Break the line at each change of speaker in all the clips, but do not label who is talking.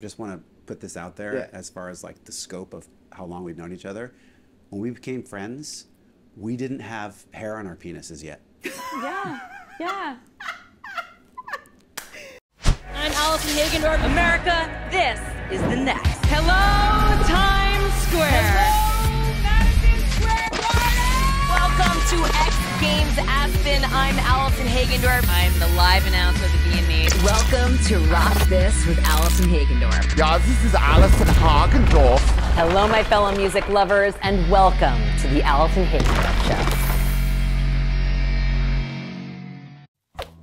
Just want to put this out there
Yeah.
as far as like the scope of how long we've known each other. When we became friends, we didn't have hair on our penises yet.
Yeah, yeah. I'm Allison Hagendorf. America, this is the next. Hello, Times Square. Games Aspen. I'm Allison Hagendorf. I'm the live announcer of the B&E. Welcome to Rock This with Allison Hagendorf.
Ja, this is Alison Hagendorf.
Hello, my fellow music lovers, and welcome to the Allison Hagendorf Show.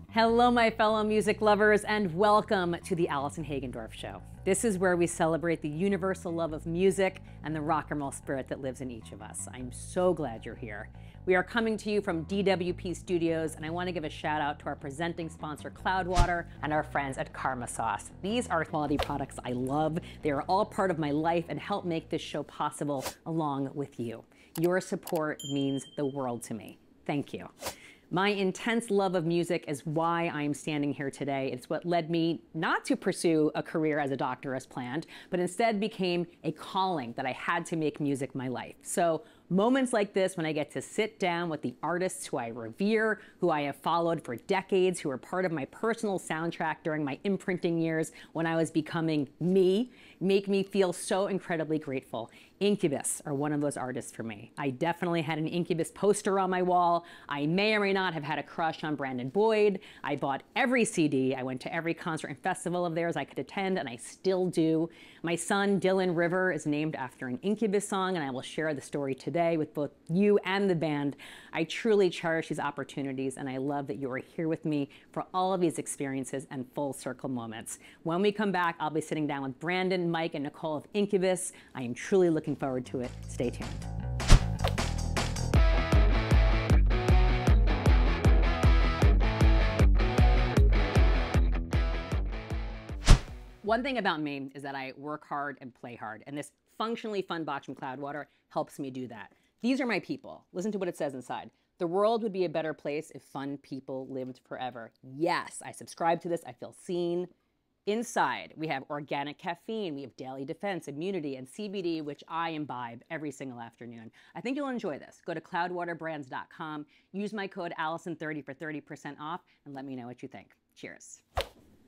Hello, my fellow music lovers, and welcome to the Allison Hagendorf Show. This is where we celebrate the universal love of music and the rock and roll spirit that lives in each of us. I'm so glad you're here. We are coming to you from DWP Studios, and I want to give a shout out to our presenting sponsor, Cloudwater, and our friends at Karma Sauce. These are quality products I love. They are all part of my life and help make this show possible along with you. Your support means the world to me. Thank you. My intense love of music is why I am standing here today. It's what led me not to pursue a career as a doctor as planned, but instead became a calling that I had to make music my life. So, moments like this when I get to sit down with the artists who I revere, who I have followed for decades, who are part of my personal soundtrack during my imprinting years when I was becoming me, make me feel so incredibly grateful. Incubus are one of those artists for me. I definitely had an Incubus poster on my wall. I may or may not have had a crush on Brandon Boyd. I bought every CD. I went to every concert and festival of theirs I could attend, and I still do. My son, Dylan River, is named after an Incubus song, and I will share the story today with both you and the band. I truly cherish these opportunities, and I love that you are here with me for all of these experiences and full circle moments. When we come back, I'll be sitting down with Brandon, Mike, and Nicole of Incubus. I am truly looking forward to it. Stay tuned. One thing about me is that I work hard and play hard, and this functionally fun box from Cloudwater helps me do that. These are my people. Listen to what it says inside. The world would be a better place if fun people lived forever. Yes, I subscribe to this. I feel seen. Inside, we have organic caffeine, we have daily defense, immunity, and CBD, which I imbibe every single afternoon. I think you'll enjoy this. Go to cloudwaterbrands.com, use my code Allison30 for 30% off, and let me know what you think. Cheers.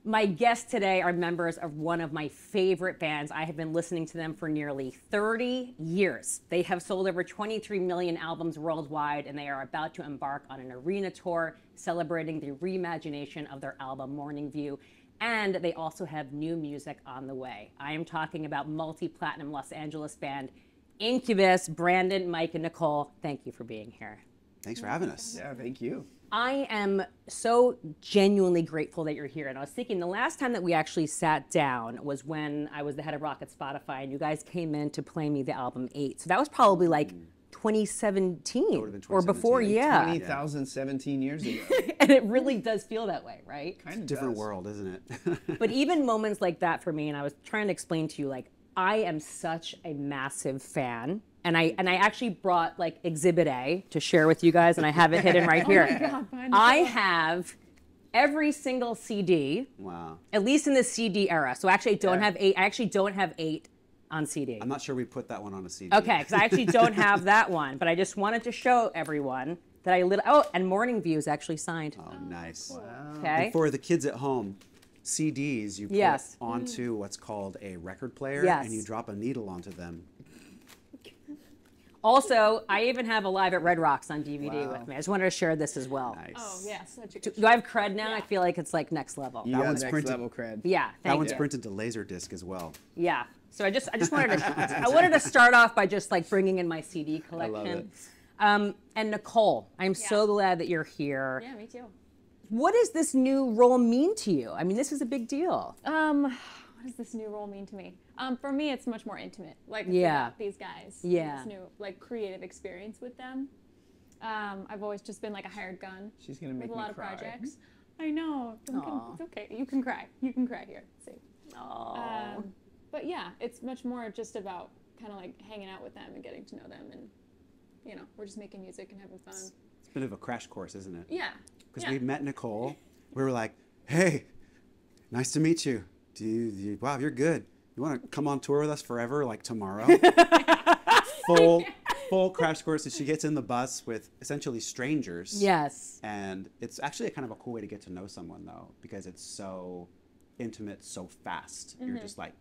My guests today are members of one of my favorite bands. I have been listening to them for nearly 30 years. They have sold over 23 million albums worldwide, and they are about to embark on an arena tour celebrating the reimagination of their album Morning View. And they also have new music on the way. I am talking about multi platinum Los Angeles band Incubus, Brandon, Mike, and Nicole. Thank you for being here.
Thanks for having us.
Yeah, thank you.
I am so genuinely grateful that you're here. And I was thinking the last time that we actually sat down was when I was the head of Rock at Spotify, and you guys came in to play me the album Eight. So that was probably like mm. 2017
would've been
or before,
2017,
yeah.
2017 years ago.
And it really does feel that way, right?
kind of
Different
does.
world, isn't it?
But even moments like that for me, and I was trying to explain to you, like I am such a massive fan. And I and I actually brought like Exhibit A to share with you guys, and I have it hidden right oh here. oh God, I have every single CD,
wow.
at least in the CD era. So actually, I don't
Yeah.
have eight. I actually don't have eight on CD.
I'm not sure we put that one on a CD.
Okay, because I actually don't have that one, but I just wanted to show everyone that I lit. Oh, and Morning View is actually signed.
Oh, nice.
Okay.
And for the kids at home, CDs you put
Yes.
onto what's called a record player,
Yes.
and you drop a needle onto them.
Also, I even have a live at Red Rocks on DVD
Wow.
with me. I just wanted to share this as well.
Nice.
Oh yeah, such a
Do, do I have cred now? I feel like it's like next level.
You
That one's
next
printed.
level cred.
Yeah,
That
thank
one's
you.
printed to Laserdisc as well.
Yeah. So I just I just wanted to I wanted to start off by just like bringing in my CD collection.
I love it.
Um, and Nicole, I'm so glad that you're here.
Yeah, me too.
What does this new role mean to you? I mean, this is a big deal.
Um, what does this new role mean to me? Um, for me, it's much more intimate. Like
Yeah.
these guys.
Yeah.
This new like creative experience with them. Um, I've always just been like a hired gun
She's gonna make
with
make
a
me
lot of projects. I know. Don't con-
Aw.
It's okay. You can cry. You can cry here. See.
Oh.
Um, but yeah, it's much more just about kind of like hanging out with them and getting to know them, and you know, we're just making music and having fun.
It's a bit of a crash course, isn't it?
Yeah.
Because
yeah.
we met Nicole, we were like, "Hey, nice to meet you. Do you, do you- wow, you're good. you want to come on tour with us forever, like tomorrow? full, full crash course. And she gets in the bus with essentially strangers.
Yes.
And it's actually a kind of a cool way to get to know someone, though, because it's so intimate, so fast. You're mm-hmm. just like,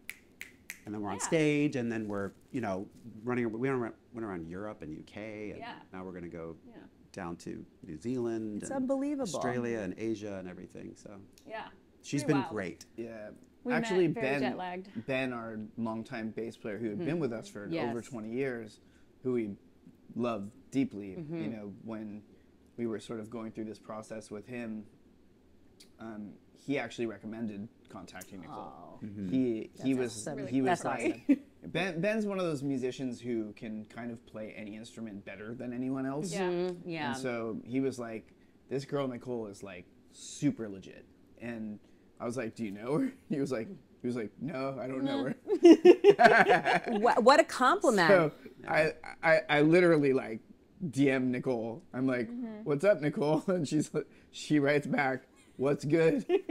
and then we're on
Yeah.
stage, and then we're, you know, running. We went around, went around Europe and UK, and
Yeah.
now we're gonna go
Yeah.
down to New Zealand,
It's
and
unbelievable.
Australia and Asia and everything. So
Yeah.
she's
Pretty
been
wild.
great.
Yeah.
We
Actually,
met very
Ben,
jet-lagged.
Ben, our longtime bass player who had been with us for over 20 years, who we loved deeply,
Mm-hmm.
you know, when we were sort of going through this process with him, um, he actually recommended contacting Nicole. He he was
awesome.
he was
That's
like
awesome.
Ben Ben's one of those musicians who can kind of play any instrument better than anyone else.
Yeah.
Mm-hmm. Yeah.
And so he was like, "This girl Nicole is like super legit," and I was like, "Do you know her?" He was like, "He was like, no, I don't know her."
what, what a compliment.
So I, I I literally like DM Nicole. I'm like, "What's up, Nicole?" And she's she writes back, "What's good?"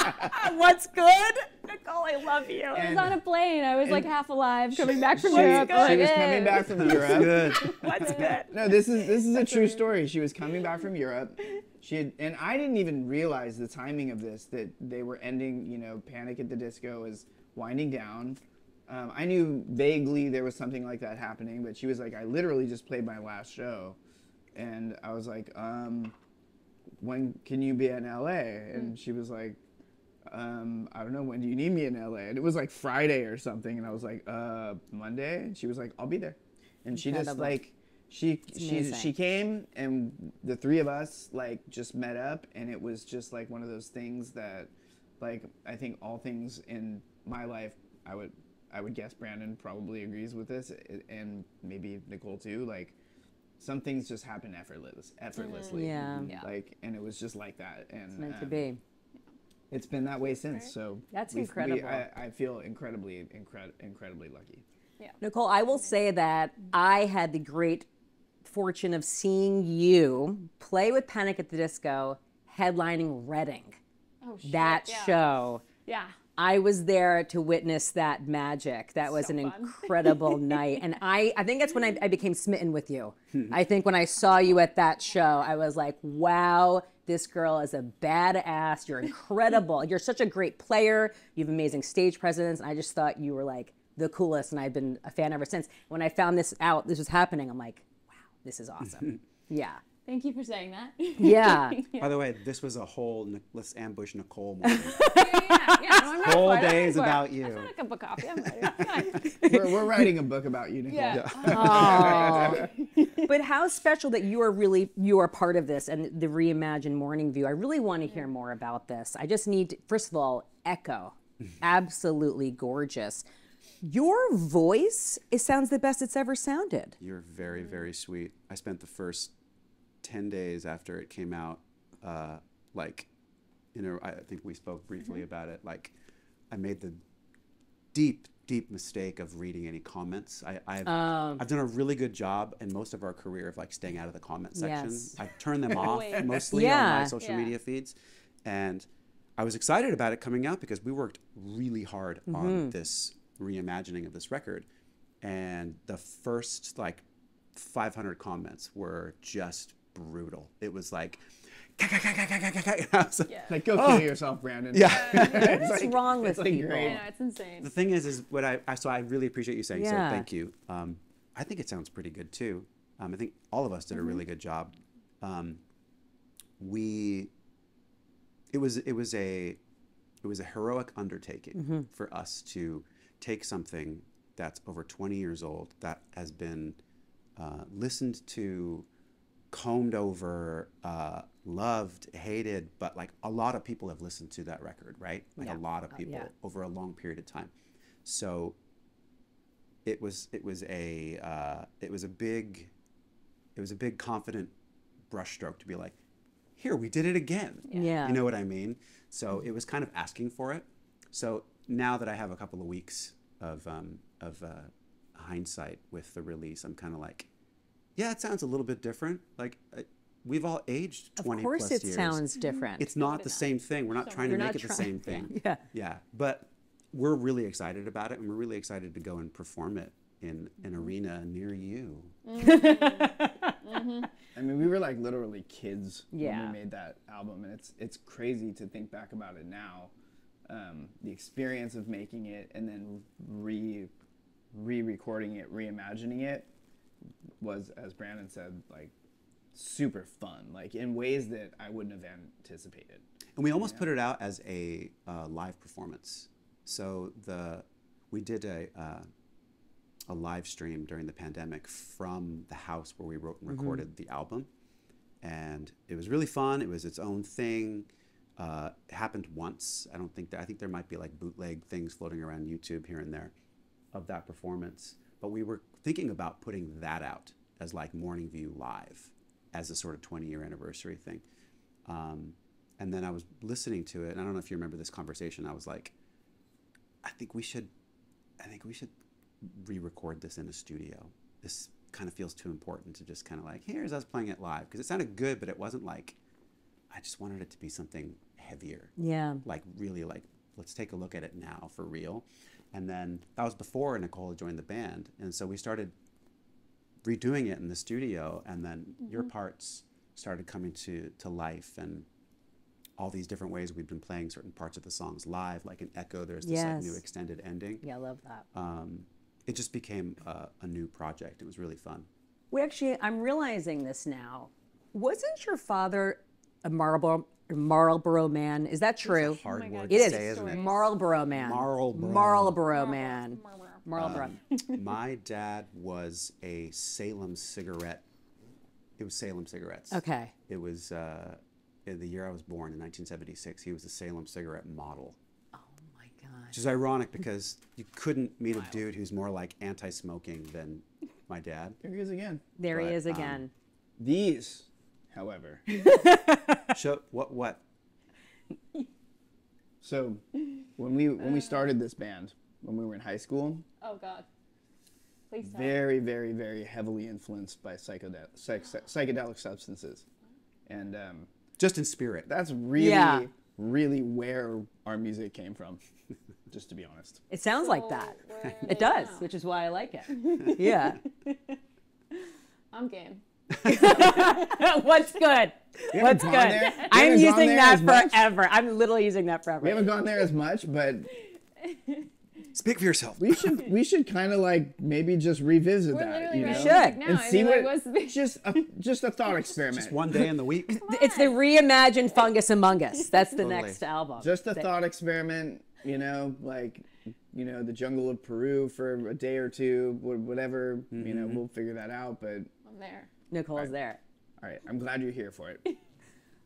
What's good? Nicole, I love you.
I was on a plane. I was like half alive coming back from
she,
Europe.
she
like,
was coming back from Europe.
Good.
What's good?
No, this is this is a true story. She was coming back from Europe. She had, and I didn't even realize the timing of this that they were ending. You know, Panic at the Disco is winding down. Um, I knew vaguely there was something like that happening, but she was like, I literally just played my last show, and I was like, um, when can you be in LA? And she was like, um, I don't know, when do you need me in LA? And it was like Friday or something, and I was like, uh, Monday, and she was like, I'll be there, and she just like she she
amazing.
she came and the three of us like just met up and it was just like one of those things that like I think all things in my life I would I would guess Brandon probably agrees with this and maybe Nicole too like some things just happen effortless effortlessly
Yeah.
Yeah.
like and it was just like that and
It's meant to
um,
be.
it's been that way since so
That's
we- we-
incredible.
I, I feel incredibly incred- incredibly lucky Yeah.
Nicole, I will say that I had the great fortune of seeing you play with Panic at the Disco headlining Reading.
Oh, shit,
That
yeah.
show.
Yeah.
I was there to witness that magic. That was
So
an
fun.
incredible night. And I, I think that's when I, I became smitten with you.
Hmm.
I think when I saw you at that show, I was like, wow, this girl is a badass. You're incredible. You're such a great player. You have amazing stage presence. And I just thought you were like the coolest. And I've been a fan ever since. When I found this out, this was happening, I'm like, wow, this is awesome. yeah.
Thank you for saying that.
Yeah.
By the way, this was a whole Nic- let's ambush Nicole morning.
yeah, yeah, no, I'm ready
Whole
for it, I'm ready
day is
for it.
about you.
I feel like a book copy. I'm ready. Fine.
we're, we're writing a book about you Nicole
Yeah.
Oh. but how special that you are really you are part of this and the reimagined morning view. I really want to hear more about this. I just need to, first of all, echo. Absolutely gorgeous. Your voice, it sounds the best it's ever sounded.
You're very, very sweet. I spent the first 10 days after it came out, uh, like, you know, I think we spoke briefly about it. Like, I made the deep, deep mistake of reading any comments. I, I've, I've done a really good job in most of our career of like staying out of the comment section.
Yes.
I've turned them off mostly on my social
Yeah.
media feeds. And I was excited about it coming out because we worked really hard on this reimagining of this record. And the first like 500 comments were just brutal. It was like, was like,
like go kill yourself Brandon
yeah.
What's wrong with
it's like
people?
great.
I know, it's insane.
the thing is, is what I, I so I really appreciate you saying
Yeah.
so. Thank you. Um, I think it sounds pretty good too. Um, I think all of us did a really good job. Um, we, it was it was a, it was a heroic undertaking for us to take something that's over 20 years old that has been uh, listened to, combed over, uh, loved, hated, but like a lot of people have listened to that record, right? Like
Yeah.
a lot of
Uh,
people
yeah.
over a long period of time. So it was it was a uh, it was a big it was a big confident brushstroke to be like, here we did it again.
Yeah.
You know what I mean? So it was kind of asking for it. So now that I have a couple of weeks of um, of uh, hindsight with the release, I'm kind of like, yeah, it sounds a little bit different. Like uh, we've all aged 20
Of
20
course
plus
it
years.
sounds different.
It's not the same thing. We're not trying to
You're
make it the
try-
same thing.
Yeah.
Yeah. But we're really excited about it, and we're really excited to go and perform it in an arena near you.
I mean, we were like literally kids when we made that album, and it's it's crazy to think back about it now. Um, the experience of making it and then re re-recording it, reimagining it was, as Brandon said, like super fun, like in ways that I wouldn't have anticipated.
And we almost put it out as a uh, live performance. So the we did a uh, a live stream during the pandemic from the house where we wrote and recorded the album, and it was really fun. It was its own thing. Uh, it happened once. I don't think that. I think there might be like bootleg things floating around YouTube here and there of that performance. But we were thinking about putting that out as like Morning View live, as a sort of 20 year anniversary thing. Um, and then I was listening to it, and I don't know if you remember this conversation. I was like, I think we should, I think we should re-record this in a studio. This kind of feels too important to just kind of like here's us playing it live because it sounded good, but it wasn't like. I just wanted it to be something heavier
Yeah.
like really like let's take a look at it now for real and then that was before nicole joined the band. And so we started redoing it in the studio and then your parts started coming to to life and all these different ways we've been playing certain parts of the songs live like in echo there's this like new extended ending.
Yeah, I love that.
um, it just became a, a new project. It was really fun.
We actually, I'm realizing this now. Wasn't your father a Marlboro Marlboro man? Is that true?
hard
my God,
word to
is
say isn't it
Marlboro man.
Marlboro.
Marlboro man. Marlboro.
Um, my dad was a Salem cigarette. It was Salem cigarettes.
Okay.
It was uh, in the year I was born in 1976. He was a Salem cigarette model,
Oh my god.
which is ironic because you couldn't meet a dude who's more like anti-smoking than my dad.
There he is again.
There he
But,
is
um,
again.
These, however,
Show what what?
so when we when we started this band when we were in high school,
Oh God. Please tell.
very, very, very heavily influenced by psychedel- psych- psychedelic substances, and um,
Just in spirit.
that's really,
Yeah.
really where our music came from. just to be honest.
It sounds like that. It does,
now?
which is why I like it. Yeah.
I'm game.
What's good? What's good?
gone there- we
I'm using that
as much.
forever. I'm literally using that forever.
We haven't gone there as much, but
Speak for yourself.
we should we should kind of like maybe just revisit
We're
that.
literally
You know?
writing
should.
music now.
And see what
like,
just a just a thought experiment.
Just one day in the week.
It's the reimagined Fungus Amongus. That's the
Totally.
next album.
just a
That-
thought experiment you know like you know the jungle of peru for a day or two wh- whatever you know mm-hmm. we'll figure that out but
I'm there.
Nicole's there.
all right i'm glad you're here for it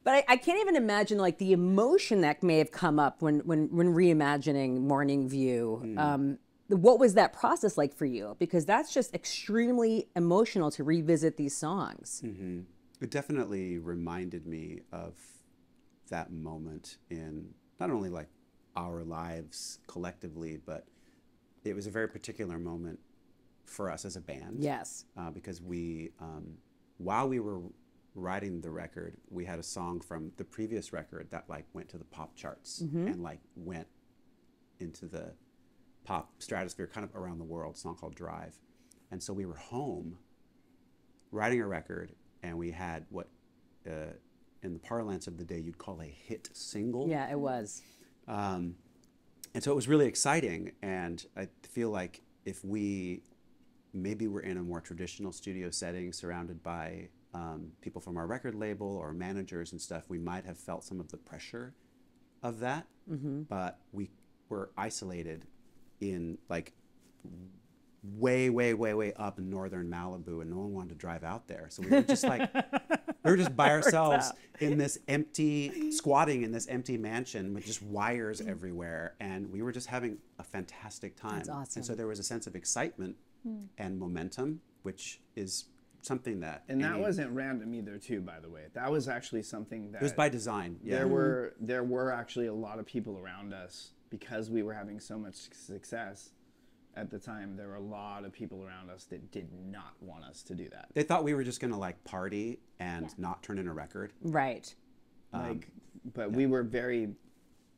But I, I can't even imagine like the emotion that may have come up when when when reimagining Morning View. Um, what was that process like for you? Because that's just extremely emotional to revisit these songs.
It definitely reminded me of that moment in not only like our lives collectively, but it was a very particular moment for us as a band.
Yes.
Uh, because we, um, while we were writing the record, we had a song from the previous record that like went to the pop charts and like went into the pop stratosphere kind of around the world, a song called Drive. And so we were home writing a record and we had what uh, in the parlance of the day you'd call a hit single.
Yeah, it was.
Um, and so it was really exciting. And I feel like if we maybe we're in a more traditional studio setting surrounded by um, people from our record label or managers and stuff, we might have felt some of the pressure of that. But we were isolated in like way, way, way, way up in northern Malibu, and no one wanted to drive out there. So we were just like, we were just by ourselves in this empty, squatting in this empty mansion with just wires everywhere, and we were just having a fantastic time.
That's awesome.
And so there was a sense of excitement Hmm. and momentum, which is something that
and that
any-
wasn't random either too by the way that was actually something that
it was by design. Yeah.
there hmm. were there were actually a lot of people around us because we were having so much success at the time there were a lot of people around us that did not want us to do that
they thought we were just gonna like party and not turn in a record.
Right.
Um, like but we were very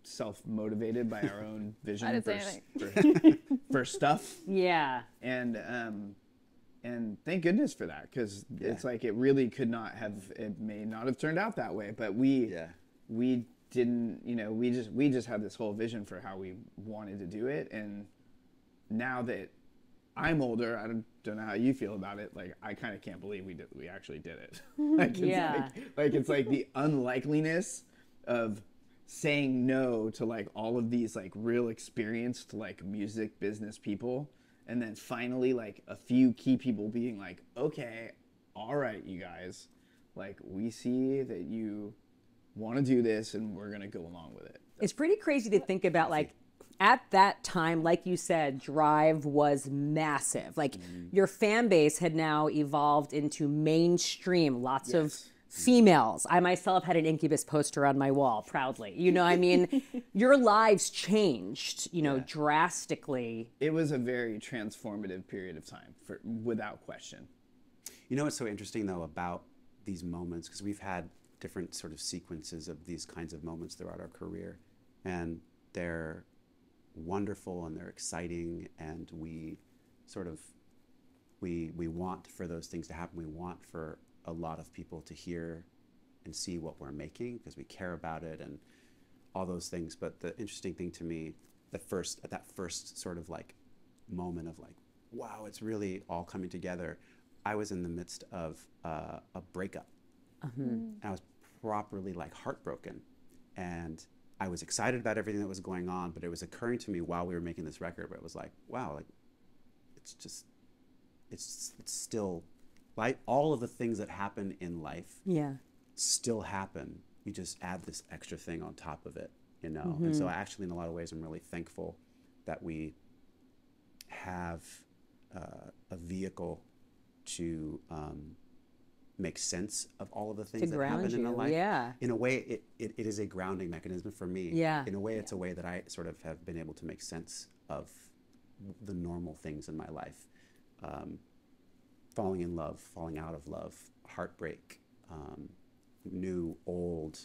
self motivated by our own vision
I didn't
for,
say
s- for, for stuff
Yeah.
and um and thank goodness for that because it's like it really could not have it may not have turned out that way but we
Yeah.
we didn't you know we just we just had this whole vision for how we wanted to do it and now that i'm older i don't, don't know how you feel about it like i kind of can't believe we did we actually did it like it's
Yeah.
like, like it's like the unlikeliness of saying no to like all of these like real experienced like music business people and then finally like a few key people being like okay all right you guys. Like we see that you want to do this and we're going to go along with it.
It's pretty crazy to think about like at that time, like you said, Drive was massive. Like mm-hmm. your fan base had now evolved into mainstream, lots of
Yes.
Females. I myself had an Incubus poster on my wall proudly. You know, I mean, your lives changed, you know, drastically.
it was a very transformative period of time for without question
You know what's so interesting though about these moments because we've had different sort of sequences of these kinds of moments throughout our career, and they're wonderful and they're exciting, and we sort of we we want for those things to happen. We want for a lot of people to hear and see what we're making because we care about it and all those things. But the interesting thing to me, the first at that first sort of like moment of like, wow, it's really all coming together. I was in the midst of uh, a breakup, and I was properly like heartbroken, and I was excited about everything that was going on. But it was occurring to me while we were making this record, but it was like, wow, like it's just, it's it's still like all of the things that happen in life
Yeah.
still happen. You just add this extra thing on top of it, you know. And so, actually, in a lot of ways, I'm really thankful that we have uh, a vehicle to um, make sense of all of the things that happen in a life.
yeah.
In a way, it, it, it is a grounding mechanism for me.
Yeah.
In a way, it's a way that I sort of have been able to make sense of the normal things in my life. Um, falling in love, falling out of love, heartbreak, um, new, old,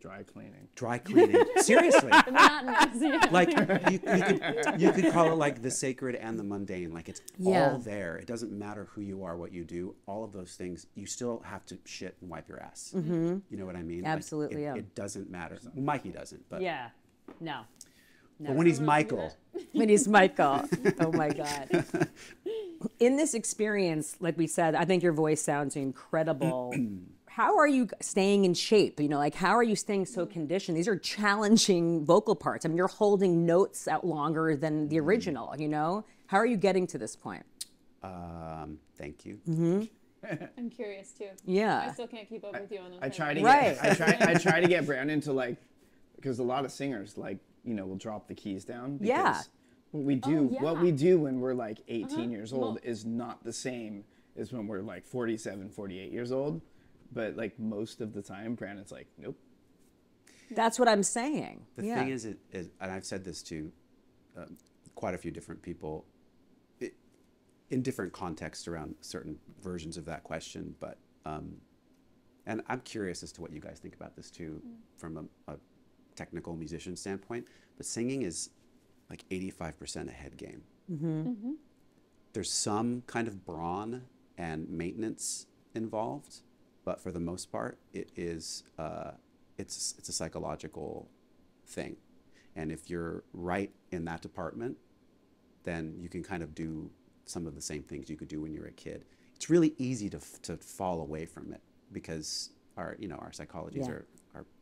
dry cleaning
dry cleaning. Seriously, like you, you could you could call it like the sacred and the mundane. Like it's
Yeah.
all there. It doesn't matter who you are, what you do. All of those things, you still have to shit and wipe your ass. You know what I mean? Like,
Absolutely,
it,
yeah.
it doesn't matter. Well, Mikey doesn't, but
Yeah. No.
But when he's Michael,
when he's Michael. Oh my God. In this experience, like we said, I think your voice sounds incredible. how are you staying in shape? You know, like how are you staying so conditioned? These are challenging vocal parts. I mean, you're holding notes out longer than the original, you know? How are you getting to this point?
um, thank you.
I'm curious too.
Yeah.
I still can't keep up with you on those.
I try to
Right.
get I try I try to get Brandon to like because a lot of singers like you know we'll drop the keys down.
Yeah.
What we do what
yeah.
we do when we're like 18
Uh-huh.
years old
Well-
is not the same as when we're like 47, 48 years old. But like most of the time, Brandon's like, nope.
That's what I'm saying.
The
yeah.
thing is, it, is, and I've said this to um, quite a few different people it, in different contexts around certain versions of that question, but um, and I'm curious as to what you guys think about this too, from a, a technical musician standpoint. But singing is like 85% a head game. There's some kind of brawn and maintenance involved, but for the most part, it is uh, it's it's a psychological thing, and if you're right in that department, then you can kind of do some of the same things you could do when you were a kid. It's really easy to f- to fall away from it because our you know our psychologies
Yeah.
are are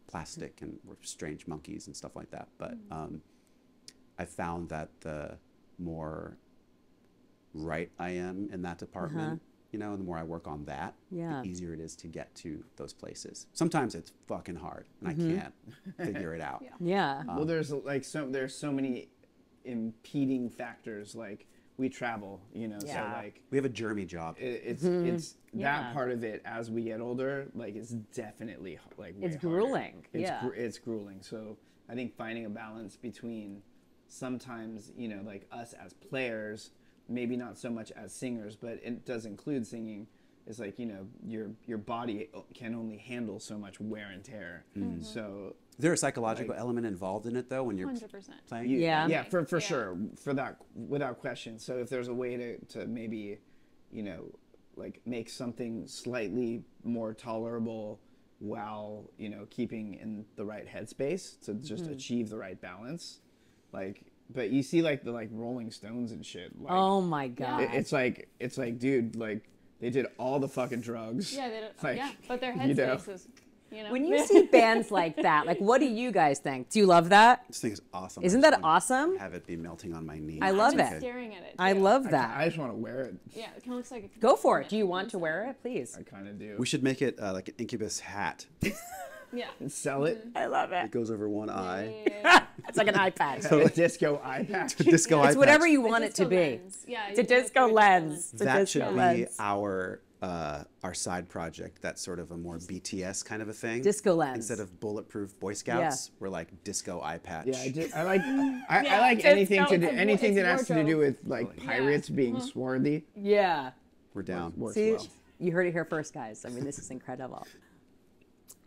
plastic and we're strange monkeys and stuff like that. But um, I found that the more right I am in that department, you know, and the more I work on that,
Uh-huh. Yeah.
the easier it is to get to those places. Sometimes it's fucking hard and
Mm-hmm.
I can't figure it out.
yeah.
well, there's like so there's so many impeding factors. Like we travel, you know,
Yeah.
so like
We have a Jeremy job.
it, it's
Mm-hmm.
it's
Yeah.
that part of it as we get older like it's definitely like way
It's
harder.
grueling,
it's
yeah.
gru- it's grueling so i think finding a balance between sometimes you know like us as players maybe not so much as singers but it does include singing is like you know your your body can only handle so much wear and tear.
Mm-hmm.
So
Is there a psychological element involved in it though when you're
100%.
playing?
you-
Yeah.
yeah, for for
Yeah.
sure, for that without question. So if there's a way to to maybe, you know, like make something slightly more tolerable while you know keeping in the right headspace to just
Mm-hmm.
achieve the right balance, like. But you see, like the like Rolling Stones and shit. Like,
Oh my god.
it- it's like it's like, dude, like they did all the fucking drugs.
Yeah, they don't,
Like,
yeah, but their
you know.
headspace is, you know.
when you see bands like that, like what do you guys think? Do you love that?
This thing is awesome.
Isn't that awesome?
Have it be melting on my knee.
I love
I'm just
it.
staring at it.
I love that.
I just want to wear it.
Yeah, it kind of looks like. It could
Go for it.
permanent.
Do you want to wear it, please?
I kind of do.
We should make it uh, like an incubus hat.
Yeah.
And sell it.
I love
It
it.
goes over one eye.
It's like an iPad.
So a disco eye patch.
Disco
it's
eye
whatever you want it to be.
lens. Yeah,
It's a
you can
disco
do a
lens. It's a
That
disco
should be
lens.
our uh, our side project. That's sort of a more BTS kind of a thing.
Disco lens.
Instead of bulletproof Boy Scouts, we're like disco eye patch.
Yeah, I, do, I like I, I
Yeah,
like
just
anything
don't-
to do
it's
anything that
wardrobe.
has to do with like pirates being swarthy.
Yeah.
We're down.
Works
See,
well.
you heard it here first, guys. I mean, this is incredible.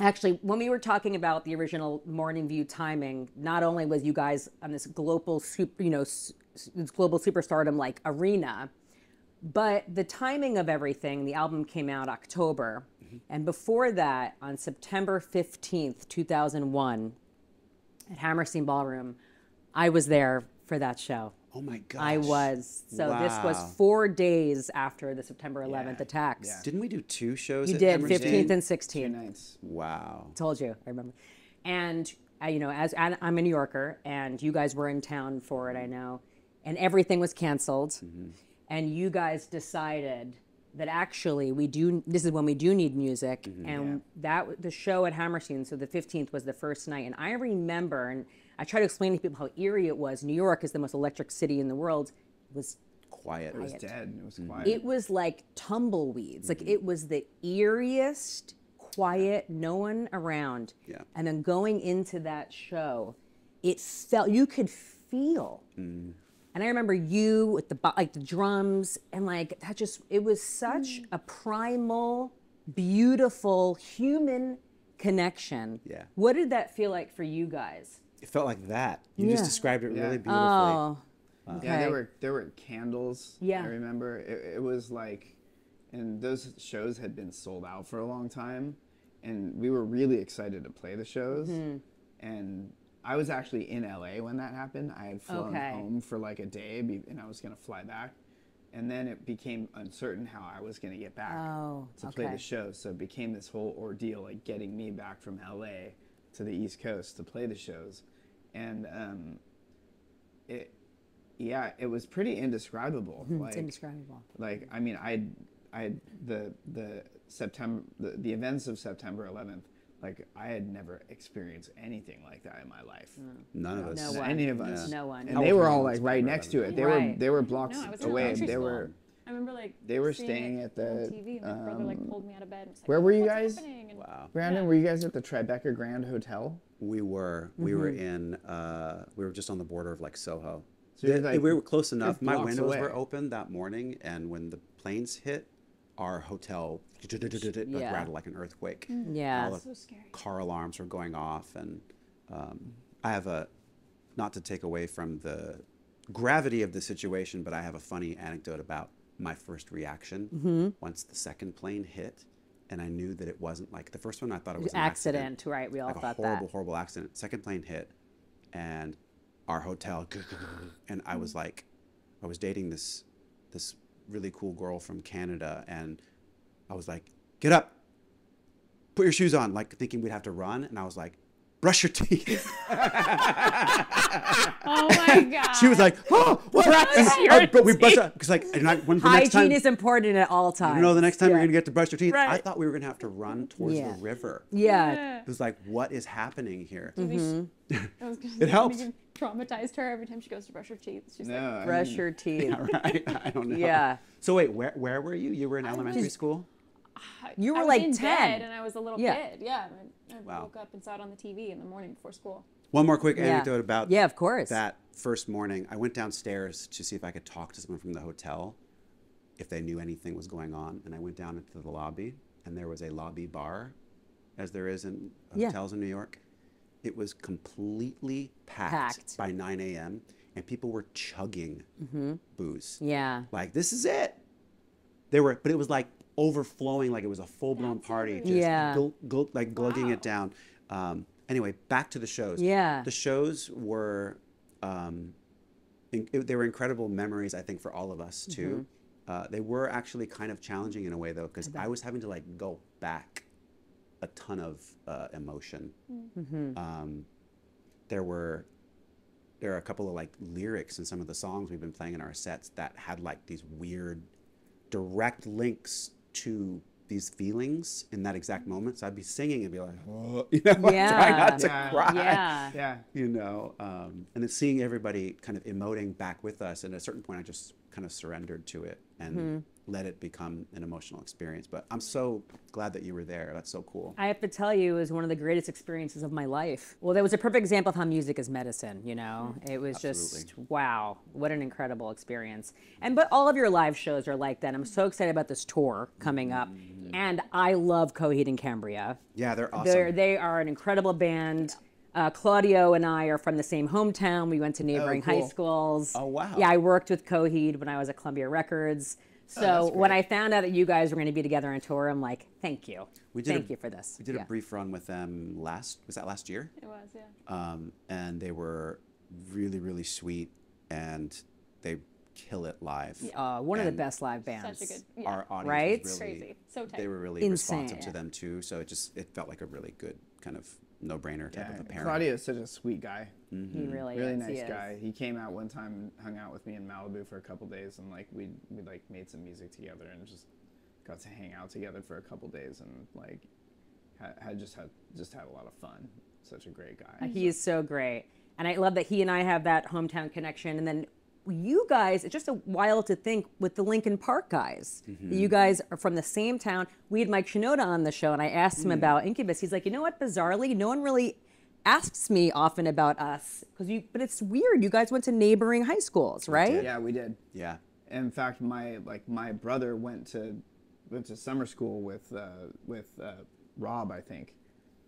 Actually, when we were talking about the original Morning View timing, not only was you guys on this global, super, you know, this global superstardom like arena, but the timing of everything. The album came out October, mm-hmm. and before that, on September fifteenth, two thousand one, at Hammerstein Ballroom, I was there for that show.
Oh my gosh.
I was. So this was four days after the September 11th
Yeah,
attacks.
yeah.
Didn't we do two shows?
You
at
did
Hammerstein?
15th and
Two
16th.
nights.
Wow.
Told you, I remember. And uh, you know, as and I'm a New Yorker, and you guys were in town for it, I know, and everything was canceled, and you guys decided that actually we do. This is when we do need music, and that w- the show at Hammerstein. So the 15th was the first night, and I remember, and I try to explain to people how eerie it was. New York is the most electric city in the world. It was
Quiet.
It was
Quiet.
dead. It was mm-hmm. quiet.
it was like tumbleweeds. Like mm-hmm. it was the eeriest, quiet, no one around.
Yeah.
And then going into that show, it felt you could feel. Mm-hmm. And I remember you with the like the drums and like that just it was such mm. a primal, beautiful human connection.
Yeah.
What did that feel like for you guys?
It felt like that. You
Yeah.
just described it
Yeah.
really beautifully.
Oh.
Yeah,
Okay.
there were there were candles.
Yeah.
I remember it, it was like, and those shows had been sold out for a long time, and we were really excited to play the shows.
Mm-hmm.
And I was actually in LA when that happened. I had flown
Okay.
home for like a day, and I was gonna fly back. And then it became uncertain how I was gonna get back
Oh,
to play the show. So it became this whole ordeal, like getting me back from LA to the East Coast to play the shows, and um, it, yeah, it was pretty indescribable.
It's
like,
indescribable.
like I mean, I, I the the September the, the events of September 11th. Like I had never experienced anything like that in my life.
None of us.
No one.
Any of us.
No one.
And they were
were
all like right
September
next to it. They
Right.
were they were blocks
No, I was in
away. They
school.
were
I remember like
They were staying at the,
on TV. And my brother like
um,
pulled me out of bed. And was like,
where were you guys?
And
Wow.
Brandon.
Yeah.
Were you guys at the Tribeca Grand Hotel?
We were. We were
Mm-hmm.
in. Uh, we were just on the border of like Soho.
So
The-
like,
we were close enough. My windows
away.
were open that morning, and when the planes hit, our hotel like
Yeah.
rattled like an earthquake.
Yeah.
So scary.
car alarms were going off, and um, I have a, not to take away from the gravity of the situation, but I have a funny anecdote about my first reaction
Mm-hmm.
once the second plane hit, and I knew that it wasn't like the first one. I thought it was an
accident, right? We all
like a
thought
horrible,
that.
horrible accident. Second plane hit, and our hotel, and I was like, I was dating this this really cool girl from Canada, and I was like, get up, put your shoes on, like thinking we'd have to run, and I was like, brush your teeth.
Oh my god.
she was like, oh, what? And
your
I- but we brushed because like, and I, when the next
Hygiene
time,
is important at all times.
you know, the next time
yeah.
you're gonna get to brush your teeth, I thought we were gonna have to run towards
Yeah.
the river.
Yeah.
It was like, what is happening here?
Mm-hmm.
I was gonna
It
say,
helps.
you Traumatized her every time she goes to brush her teeth. She's
No,
like,
I
Brush
mean,
your teeth.
Yeah, right. I don't know.
Yeah.
So wait, where where were you? You were in elementary
was-
school.
You were
I was
like
in
10.
bed and I was a little
Yeah.
kid. Yeah. I, I
Wow.
woke up and saw it on the TV in the morning before school.
One more quick
Yeah.
anecdote about
Yeah, of course.
that first morning. I went downstairs to see if I could talk to someone from the hotel, if they knew anything was going on. And I went down into the lobby, and there was a lobby bar, as there is in
Yeah.
hotels in New York. It was completely packed,
Packed.
by 9 a.m., and people were chugging mm-hmm. booze.
Yeah.
Like, this is it. They were, but it was like overflowing, like it was a full blown party, just
Yeah.
gul- gul- like glugging it down. Um, anyway, back to the shows.
Yeah.
The shows were, um, in, it- they were incredible memories, I think, for all of us too. Uh, they were actually kind of challenging in a way though, because I was having to like go back a ton of uh, emotion. Um, there were there are a couple of like lyrics in some of the songs we've been playing in our sets that had like these weird direct links to these feelings in that exact moment. So I'd be singing and be like, oh, you know,
Yeah.
not to
Yeah.
cry.
Yeah.
Yeah.
You know, um, and then seeing everybody kind of emoting back with us. And at a certain point, I just kind of surrendered to it and
Mm-hmm.
Let it become an emotional experience. But I'm so glad that you were there. That's so cool.
I have to tell you, it was one of the greatest experiences of my life. Well, that was a perfect example of how music is medicine, you know? It was just, wow, what an incredible experience. And, but all of your live shows are like that. I'm so excited about this tour coming up. And I love Coheed and Cambria.
Yeah, they're awesome.
They're, they are an incredible band. Uh, Claudio and I are from the same hometown. We went to neighboring high
cool.
schools.
Oh, wow.
Yeah, I worked with Coheed when I was at Columbia Records.
Oh,
So when I found out that you guys were going to be together on tour, I'm like, thank you.
We did a-
thank you for this.
we did
Yeah.
a brief run with them last, was that last year?
It was, yeah.
um, and they were really really sweet and they kill it live
Uh, one of the best live bands.
Such a good, yeah.
our audience
Right?
was really,
Crazy. So tight.
they were really
Insane.
responsive to them too so it just it felt like a really good kind of no-brainer type
Yeah.
of a parent.
Claudio is such a sweet guy. Mm-hmm.
He really,
Really
is. He
nice
is.
guy. He came out one time and hung out with me in Malibu for a couple days, and like we we like made some music together and just got to hang out together for a couple days and like had, had just had just had a lot of fun. Such a great guy.
He is so great. And I love that he and I have that hometown connection. And then you guys, it's just a while to think with the Linkin Park guys. that You guys are from the same town. We had Mike Shinoda on the show, and I asked him about Incubus. He's like, you know what? Bizarrely, no one really asks me often about us because you. But it's weird. You guys went to neighboring high schools, right?
yeah, we did.
yeah
In fact, my like my brother went to went to summer school with uh, with uh, Rob, I think.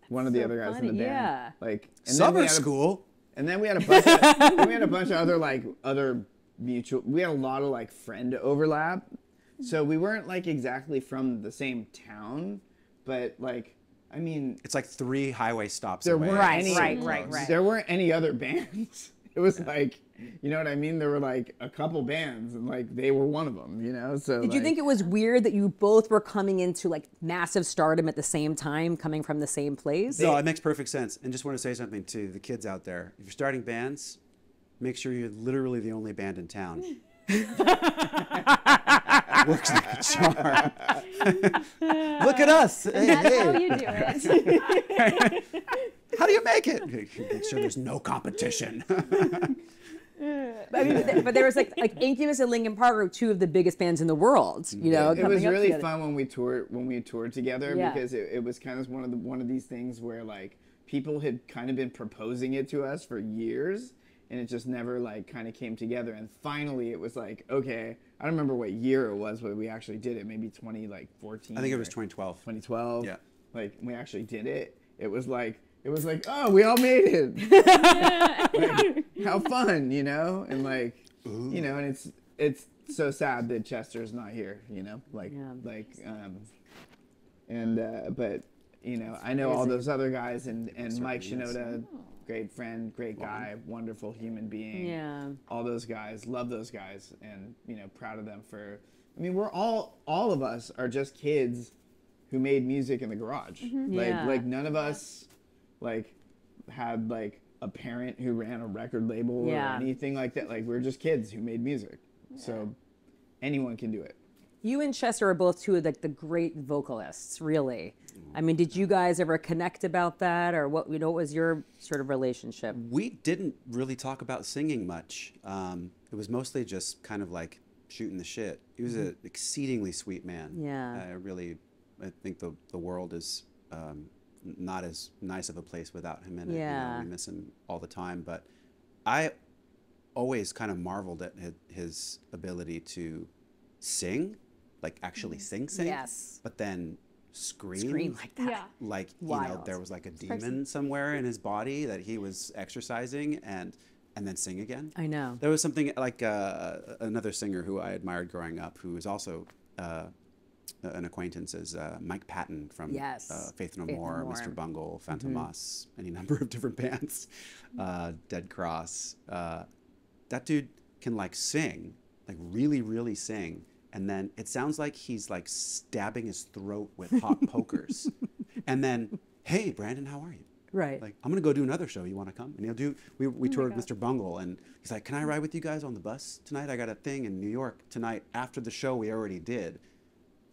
One of the
so
other guys
funny,
in the band.
yeah.
Like and then we
summer school
And then we had a bunch of then we had a bunch of other like other mutual we had a lot of like friend overlap. So we weren't like exactly from the same town, but like I mean
it's like three highway stops
there
away.
weren't
Right,
any
right, right, right.
there weren't any other bands. It was like you know what I mean? There were like a couple bands and like they were one of them, you know? So
Did you think it was weird that you both were coming into like massive stardom at the same time, coming from the same place?
no it makes perfect sense and just want to say something to the kids out there if you're starting bands make sure you're literally the only band in town works like a charm look at us hey,
That's
hey.
how you do it.
How do you make it? Make sure there's no competition.
I mean, but, there, but there was like like Incubus and Linkin Park were two of the biggest bands in the world. You know,
it
coming
was really
together.
fun when we toured when we toured together
Yeah.
because it, it was kind of one of the one of these things where like people had kind of been proposing it to us for years and it just never like kind of came together and finally it was like okay i don't remember what year it was but we actually did it maybe 20 like 14
I think it was 2012.
2012
Yeah.
like we actually did it it was like it was like oh we all made it. Like, how fun you know? And like you know and it's it's so sad that chester's not here you know? Like
Yeah.
like um and uh but you know i know all those other guys and and mike
certainly
shinoda great friend great guy wonderful human being.
Yeah.
all those guys love those guys and you know proud of them for i mean we're all all of us are just kids who made music in the garage. Like
Yeah.
like none of us like had like a parent who ran a record label
Yeah.
or anything like that like we're just kids who made music so anyone can do it
You and Chester are both two of the, the great vocalists, really. I mean, did you guys ever connect about that, or what? You know, what was your sort of relationship?
We didn't really talk about singing much. Um, it was mostly just kind of like shooting the shit. He was an exceedingly sweet man.
Yeah.
I really, I think the the world is um, n- not as nice of a place without him in it. You
Yeah.
know, we miss him all the time. But I always kind of marveled at his ability to sing, like actually sing, sing.
Yes.
But then scream,
Scream like that.
Yeah.
like you know
Wild.
there was like a demon somewhere in his body that he was exercising and and then sing again.
I know.
There was something like uh, another singer who I admired growing up, who was also uh, an acquaintance, is uh, Mike Patton from
Yes.
uh, Faith No
Faith No
More,
More.
Mr. Bungle, Fantomas, any number of different bands, uh, Dead Cross. Uh, that dude can like sing, like really, really sing, and then it sounds like he's like stabbing his throat with hot pokers, and then, hey, Brandon, how are you?
Right.
like I'm gonna go do another show. You want to come? And he'll do. We, we toured Mr. Bungle, and he's like, "Can I ride with you guys on the bus tonight? I got a thing in New York tonight after the show we already did."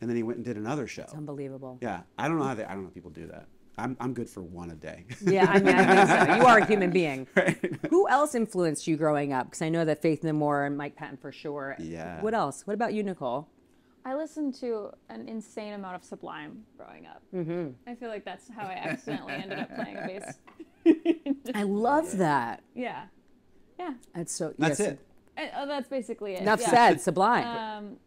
And then he went and did another show.
It's unbelievable.
Yeah, I don't know how they. I don't know how people do that. I'm I'm good for one a day.
Yeah, I mean, I think so. You are a human being. Right. Who else influenced you growing up? Because I know that Faith No More and Mike Patton for sure.
Yeah.
What else? What about you, Nicole?
I listened to an insane amount of Sublime growing up. Mm-hmm. I feel like that's how I accidentally ended up playing bass.
I love that.
Yeah, yeah.
That's so.
That's
yes.
it.
And, oh, that's basically it.
Enough
yeah.
said. Sublime.
Um,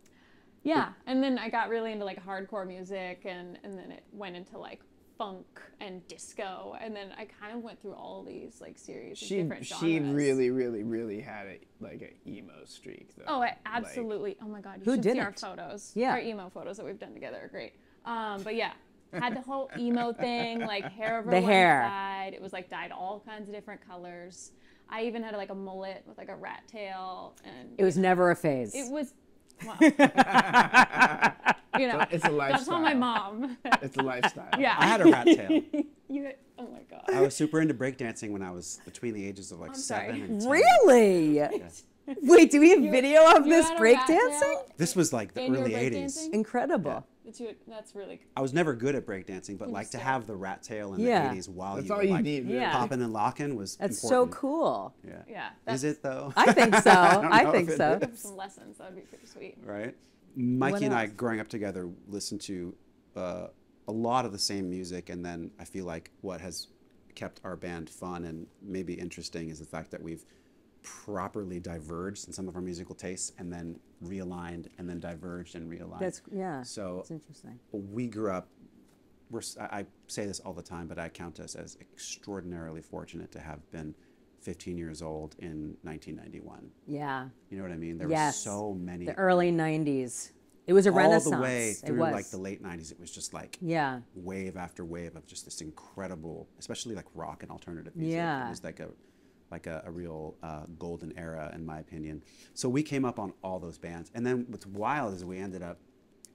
yeah, and then I got really into like hardcore music, and and then it went into like funk and disco, and then I kind of went through all these like series of
She
genres.
she really really really had a like an emo streak though.
Oh, I absolutely. oh my God, you
Who
should see our photos.
Yeah.
Our emo photos that we've done together are great. Um, but yeah, had the whole emo thing, like hair over
The
one
hair.
side. It was like dyed all kinds of different colors. I even had like a mullet with like a rat tail, and
it was never a phase.
it was. Well, you know,
It's a
Don't tell my mom.
It's a lifestyle.
yeah.
I had a rat tail.
you, oh my God.
I was super into breakdancing when I was between the ages of like
I'm sorry.
seven and ten.
really? Wait, do we have video of this
had a
breakdancing?
This was like the
in your
early '80s.
breakdancing?
Incredible.
The two- That's really. cool.
I was never good at breakdancing, but like to have the rat tail in
Yeah.
the '80s while
That's
you
all
were
you
like
need.
Yeah.
popping and locking was
That's so cool.
Yeah.
Yeah.
Is it though?
I think so.
don't
I, think
if it
so.
is.
Some lessons. That would be pretty sweet.
right? Mikey and I, growing up together, listened to uh, a lot of the same music, and then I feel like what has kept our band fun and maybe interesting is the fact that we've properly diverged in some of our musical tastes, and then realigned, and then diverged and realigned.
That's yeah.
So
That's interesting.
we grew up. We're, I say this all the time, but I count us as extraordinarily fortunate to have been 15 years old in 1991.
Yeah.
You know what I mean? There
Yes.
were so many
The early '90s. It was a
all
renaissance.
the way
it
through
was.
like the late 90s it was just like
Yeah.
wave after wave of just this incredible especially like rock and alternative music
Yeah.
it was like a like a, a real uh, golden era in my opinion. So we came up on all those bands. And then what's wild is we ended up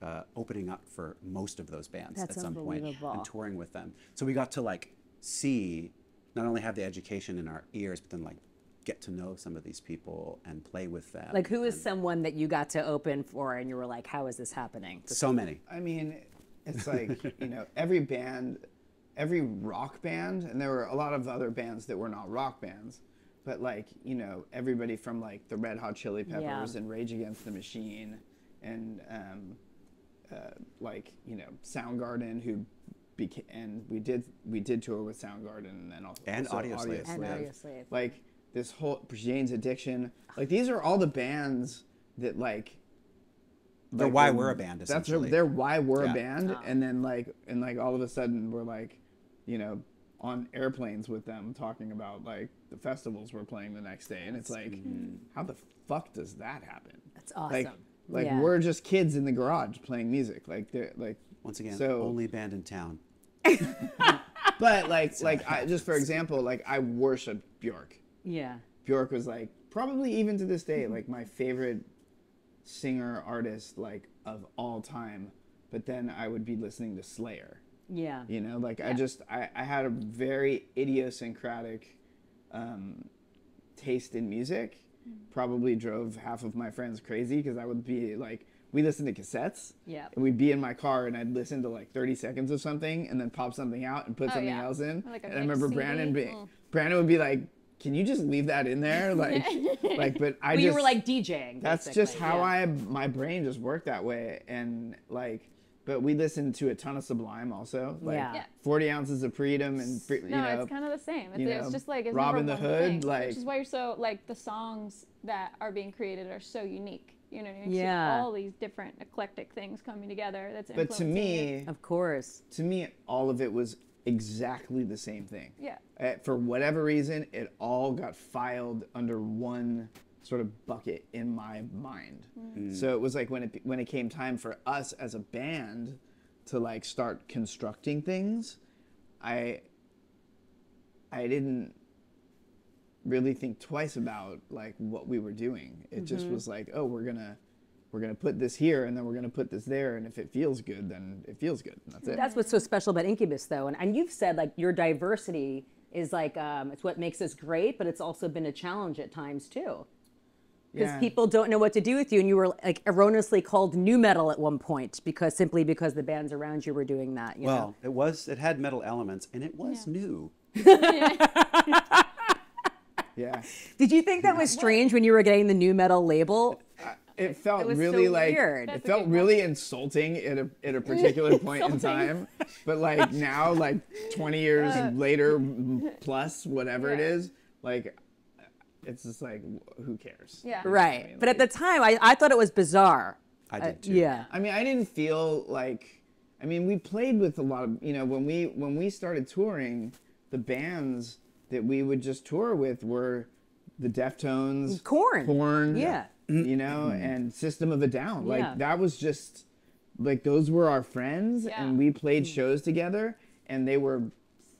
uh, opening up for most of those bands
That's
at some and touring with them. So we got to like see not only have the education in our ears but then like get to know some of these people and play with them.
Like, who is
and
someone that you got to open for, and you were like, "How is this happening?"
so many.
I mean, it's like you know every band, every rock band, and there were a lot of other bands that were not rock bands, but like you know everybody from like the Red Hot Chili Peppers and Rage Against the Machine, and um, uh, like you know Soundgarden who. Beca- and we did we did tour with Soundgarden and then also
And
also
Audioslave.
And Audioslave.
like this whole Jane's Addiction like these are all the bands that like
They're
like,
why
they're-
we're a band,
That's their, they're why we're
Yeah.
a band, and then like and like all of a sudden we're like, you know, on airplanes with them talking about like the festivals we're playing the next day, and it's like,
Mm-hmm.
how the fuck does that happen?
That's awesome.
Like, like
Yeah.
we're just kids in the garage playing music, like they're like.
once again
So-
only band in town
But like, like I, just for example, like I worship Bjork.
yeah.
Bjork was like probably even to this day like my favorite singer artist like of all time. But then I would be listening to Slayer.
Yeah.
You know, like I just I, I had a very idiosyncratic um, taste in music. Probably drove half of my friends crazy because I would be like, we listened to cassettes.
Yeah.
And we'd be in my car and I'd listen to like 30 seconds of something and then pop something out and put
Oh,
something
yeah.
else in.
Like
and I remember
CD.
Brandon being,
Mm.
Brandon would be like, can you just leave that in there? Like, like, but I
Well,
just,
you were like DJing.
that's
basically,
just how
yeah.
I my brain just worked that way and like but we listened to a ton of Sublime also like
Yeah.
Yeah.
40 ounces of freedom and fre- you
No,
know
it's kind of the same. It's,
you
it's just like it's
Robin
never
the Hood,
thing,
like-
which is why you're so like the songs that are being created are so unique. You know, what I mean? So
Yeah.
all these different eclectic things coming together. That's
But to me,
you.
Of course.
to me, all of it was exactly the same thing.
yeah,
Uh, for whatever reason, it all got filed under one sort of bucket in my mind. So it was like when it when it came time for us as a band to like start constructing things, I I didn't really think twice about like what we were doing. It just was like, oh, we're gonna we're gonna put this here and then we're gonna put this there, and if it feels good, then it feels good. And that's it.
That's what's so special about Incubus, though, and, and you've said like your diversity is like um, it's what makes us great, but it's also been a challenge at times too, because
Yeah.
people don't know what to do with you, and you were like erroneously called new metal at one point because simply because the bands around you were doing that. You know?
Well, it was it had metal elements and it was new.
yeah.
Did you think that was strange when you were getting the new metal label?
it felt
was
really
so
like
weird.
it
That's
felt
good
really insulting at a at a particular point in time but like now like 20 years uh. later plus whatever it
Yeah.
is like it's just like who cares
yeah.
Right, but at the time, I, I thought it was bizarre.
I
Uh,
did too.
yeah.
i mean i didn't feel like i mean we played with a lot of you know when we when we started touring the bands that we would just tour with were the deftones
Korn.
Korn
Yeah.
you know and system of a down like
Yeah.
that was just like those were our friends
Yeah.
and we played shows together and they were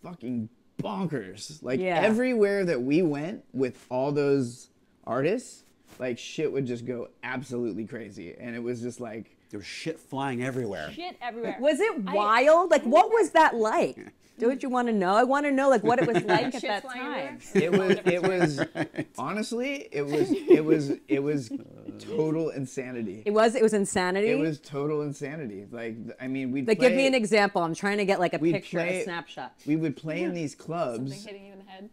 fucking bonkers like
Yeah.
everywhere that we went with all those artists like shit would just go absolutely crazy and it was just like
There was shit flying everywhere.
Shit everywhere.
Was it
I-
wild? Like, what was that like? Don't you want to know? I want to know, like, what it was like at that time.
it was it was honestly it was it was it was total insanity
It was. It was insanity.
it was total insanity like i mean we
Like, give me an example. I'm trying to get like a picture,
play-
a snapshot.
we would play in these clubs.
Something
clubs
hitting you in the head.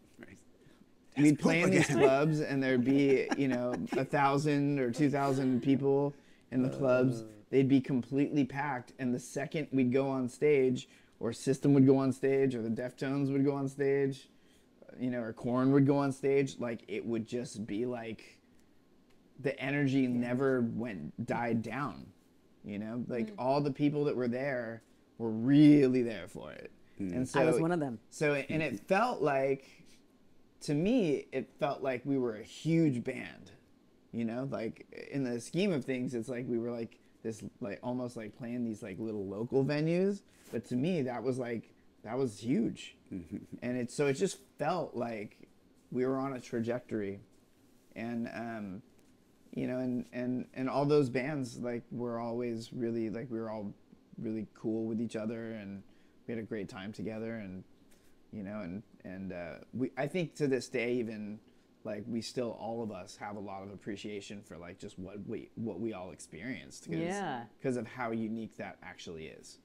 we'd play in these clubs and there'd be you know a thousand or two thousand people in the clubs uh. they'd be completely packed and the second we'd go on stage or system would go on stage or the deftones would go on stage uh, you know or Korn would go on stage like it would just be like the energy never went died down you know? Like mm. all the people that were there were really there for it. Mm. And so
I was one of them.
so and it felt like to me it felt like we were a huge band you know? Like in the scheme of things it's like we were like this like almost like playing these like little local venues but to me that was like that was huge. And it so it just felt like we were on a trajectory. And um you know and and and all those bands like were always really like we were all really cool with each other and we had a great time together and you know and and uh, we i think to this day even like we still all of us have a lot of appreciation for like just what we what we all experienced
Yeah.
because of how unique that actually is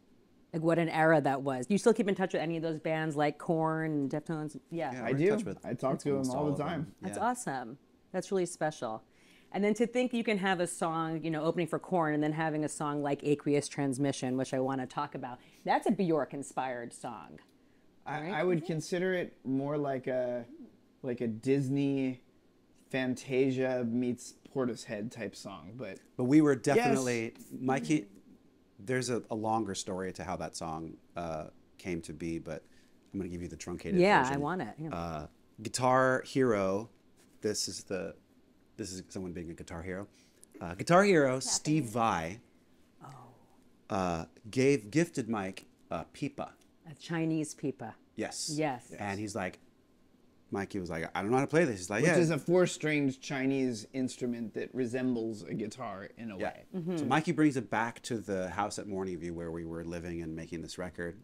Like, what an era that was. Do you still keep in touch with any of those bands like Korn and Deftones? Yeah.
Yeah,
i do
with
i talk to them all
all
the
of them.
time
That's awesome. That's really special. And then to think you can have a song, you know, opening for Korn and then having a song like Aqueous Transmission, which I want to talk about. That's a Bjork inspired song.
I, I would mm-hmm. consider it more like a like a disney fantasia meets portishead type song but
But we were definitely Mikey. There's a, a longer story to how that song uh, came to be, but I'm gonna give you the truncated
Yeah,
version.
I want it. Yeah.
Uh, Guitar Hero. This is the. This is someone being a guitar hero. Uh, guitar Hero Steve Vai. Uh, gave gifted Mike a pipa.
a Chinese pipa.
Yes.
Yes.
And he's like, Mikey was like, I don't know how to play this. He's like,
which
yeah.
is a four-stringed chinese instrument that resembles a guitar in a
Yeah.
way
Mm-hmm.
So Mikey brings it back to the house at Morning View where we were living and making this record,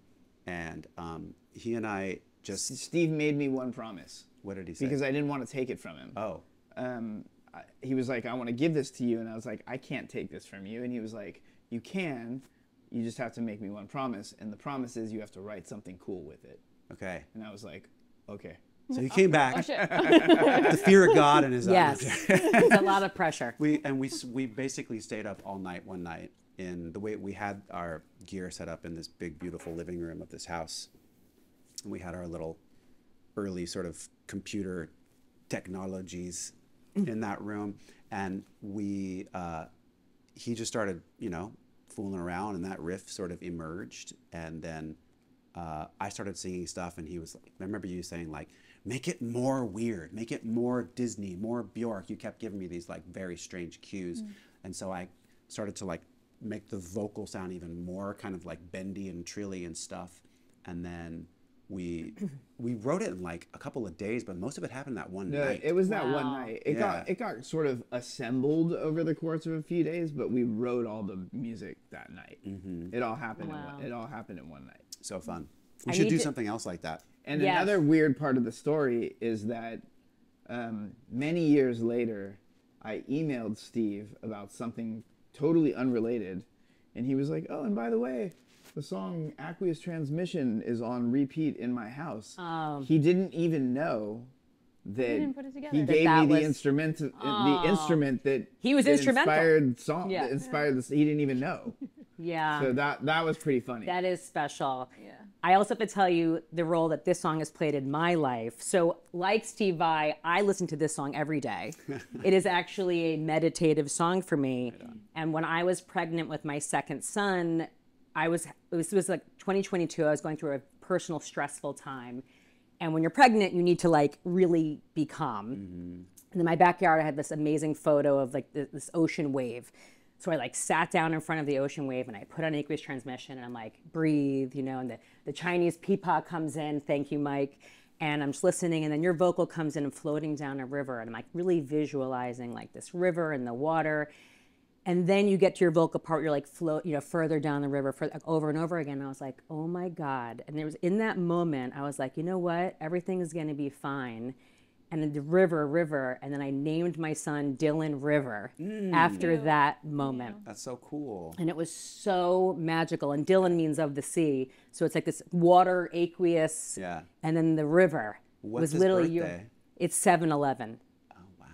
and um, he and I just
steve made me one promise
what did he say?
because i didn't want to take it from him
oh,
um, I, he was like, I want to give this to you. And I was like, I can't take this from you. And he was like, You can. You just have to make me one promise. And the promise is you have to write something cool with it.
okay.
And I was like, Okay.
So he came
Oh
back,
shit.
the fear of God in his
Yes.
eyes.
it's a lot of pressure.
we and we we basically stayed up all night one night in the way we had our gear set up in this big beautiful living room of this house and we had our little early sort of computer technologies in that room, and we uh, he just started, you know, fooling around, and that riff sort of emerged, and then uh, I started singing stuff, and he was like, I remember you saying like, make it more weird, make it more Disney, more Bjork. You kept giving me these like very strange cues, and so I started to like make the vocal sound even more kind of like bendy and trilly and stuff, and then we we wrote it in like a couple of days, but most of it happened that one
No,
night.
it was that one night. It
Yeah.
got it got sort of assembled over the course of a few days, but we wrote all the music that night.
Mm-hmm.
It all happened. In one, it all happened in one night.
so fun. We
I
should do
to-
something else like that.
And
Yes.
another weird part of the story is that um, many years later, I emailed Steve about something totally unrelated, and he was like, "Oh, and by the way, the song Aqueous Transmission is on repeat in my house."
Oh.
He didn't even know that
didn't put it together.
he
That
gave
that
me the
was-
instrument, the
Oh.
instrument that
He was
that
instrumental.
Inspired song,
Yeah.
that inspired this. He didn't even know.
Yeah.
So that that was pretty funny.
That is special.
Yeah.
I also have to tell you the role that this song has played in my life. So, like Steve Vai, I listen to this song every day. it is actually a meditative song for me. And when I was pregnant with my second son, I was it was, it was like 2022. I was going through a personal stressful time. And when you're pregnant, you need to like really be calm. Mm-hmm. And in my backyard, I had this amazing photo of like th- this ocean wave. So I like sat down in front of the ocean wave and I put on aqueous transmission and I'm like, breathe, you know, and the, the Chinese pipa comes in, thank you, Mike. And I'm just listening, and then your vocal comes in and floating down a river, and I'm like really visualizing like this river and the water. And then you get to your vocal part, you're like float, you know, further down the river, for, like, over and over again. I was like, oh my God. And there was in that moment, I was like, you know what? Everything is going to be fine. And the river, river. And then I named my son Dylan River mm. after that moment.
That's so cool.
And it was so magical. And Dylan means of the sea. So it's like this water, aqueous.
Yeah.
And then the river
What's
was
his
literally your. It's 7 11.
Oh wow.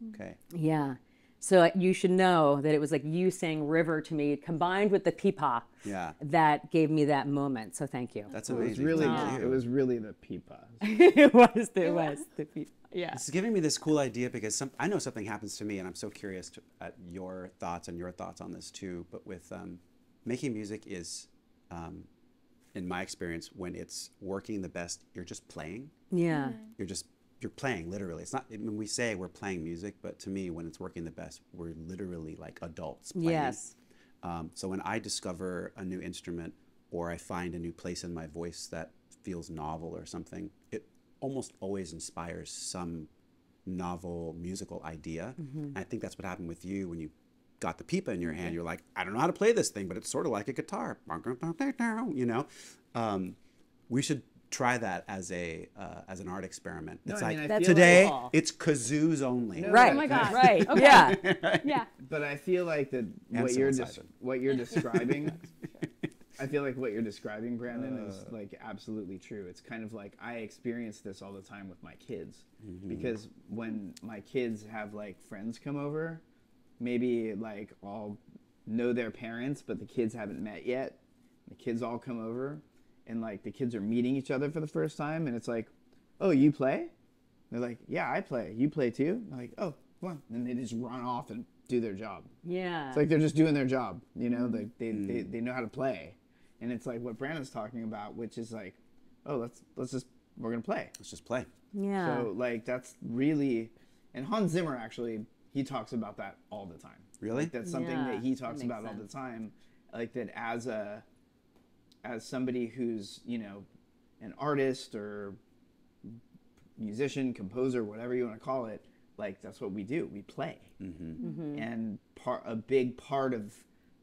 Hmm. Okay.
Yeah. So you should know that it was like you saying river to me combined with the pipa
Yeah.
that gave me that moment. So thank you.
That's
it was
amazing.
really
Thank
it was really the pipas.
it was. It was the pipa. Yeah.
It's giving me this cool idea because some, I know something happens to me, and I'm so curious to, at your thoughts and your thoughts on this too. But with um, making music is, um, in my experience, when it's working the best, you're just playing.
Yeah.
You're just you're playing literally. It's not when we say we're playing music, but to me, when it's working the best, we're literally like adults playing.
Yes.
Um, so when I discover a new instrument or I find a new place in my voice that feels novel or something, it almost always inspires some novel musical idea. And I think that's what happened with you when you got the pipa in your hand. You're like, I don't know how to play this thing, but it's sort of like a guitar. You know, um, we should try that as a uh, as an art experiment.
No,
it's
I
like
mean, I
today
cool.
it's kazoos only.
No,
Right.
Oh my God.
Right.
Okay.
Yeah.
Yeah.
But I feel like that what you're des- what you're describing. I feel like what you're describing, Brandon, is
Uh.
like absolutely true. It's kind of like I experience this all the time with my kids
Mm-hmm.
because when my kids have like friends come over, maybe like I'll know their parents, but the kids haven't met yet. The kids all come over, and like the kids are meeting each other for the first time, and it's like, "Oh, you play?" They're like, "Yeah, I play. You play too?" I'm like, "Oh, come on!" And they just run off and do their job.
Yeah.
It's like they're just doing their job, you know. They, they, they, they know how to play, and it's like what Brandon's talking about, which is like, oh, let's let's just we're gonna play.
Let's just play.
yeah.
So like that's really, and Hans Zimmer actually he talks about that all the time.
Really?
Like, that's something
Yeah,
that he talks
makes
about all the time. Like that as a as somebody who's you know an artist or musician, composer, whatever you want to call it. Like that's what we do. We play,
Mm-hmm.
and part a big part of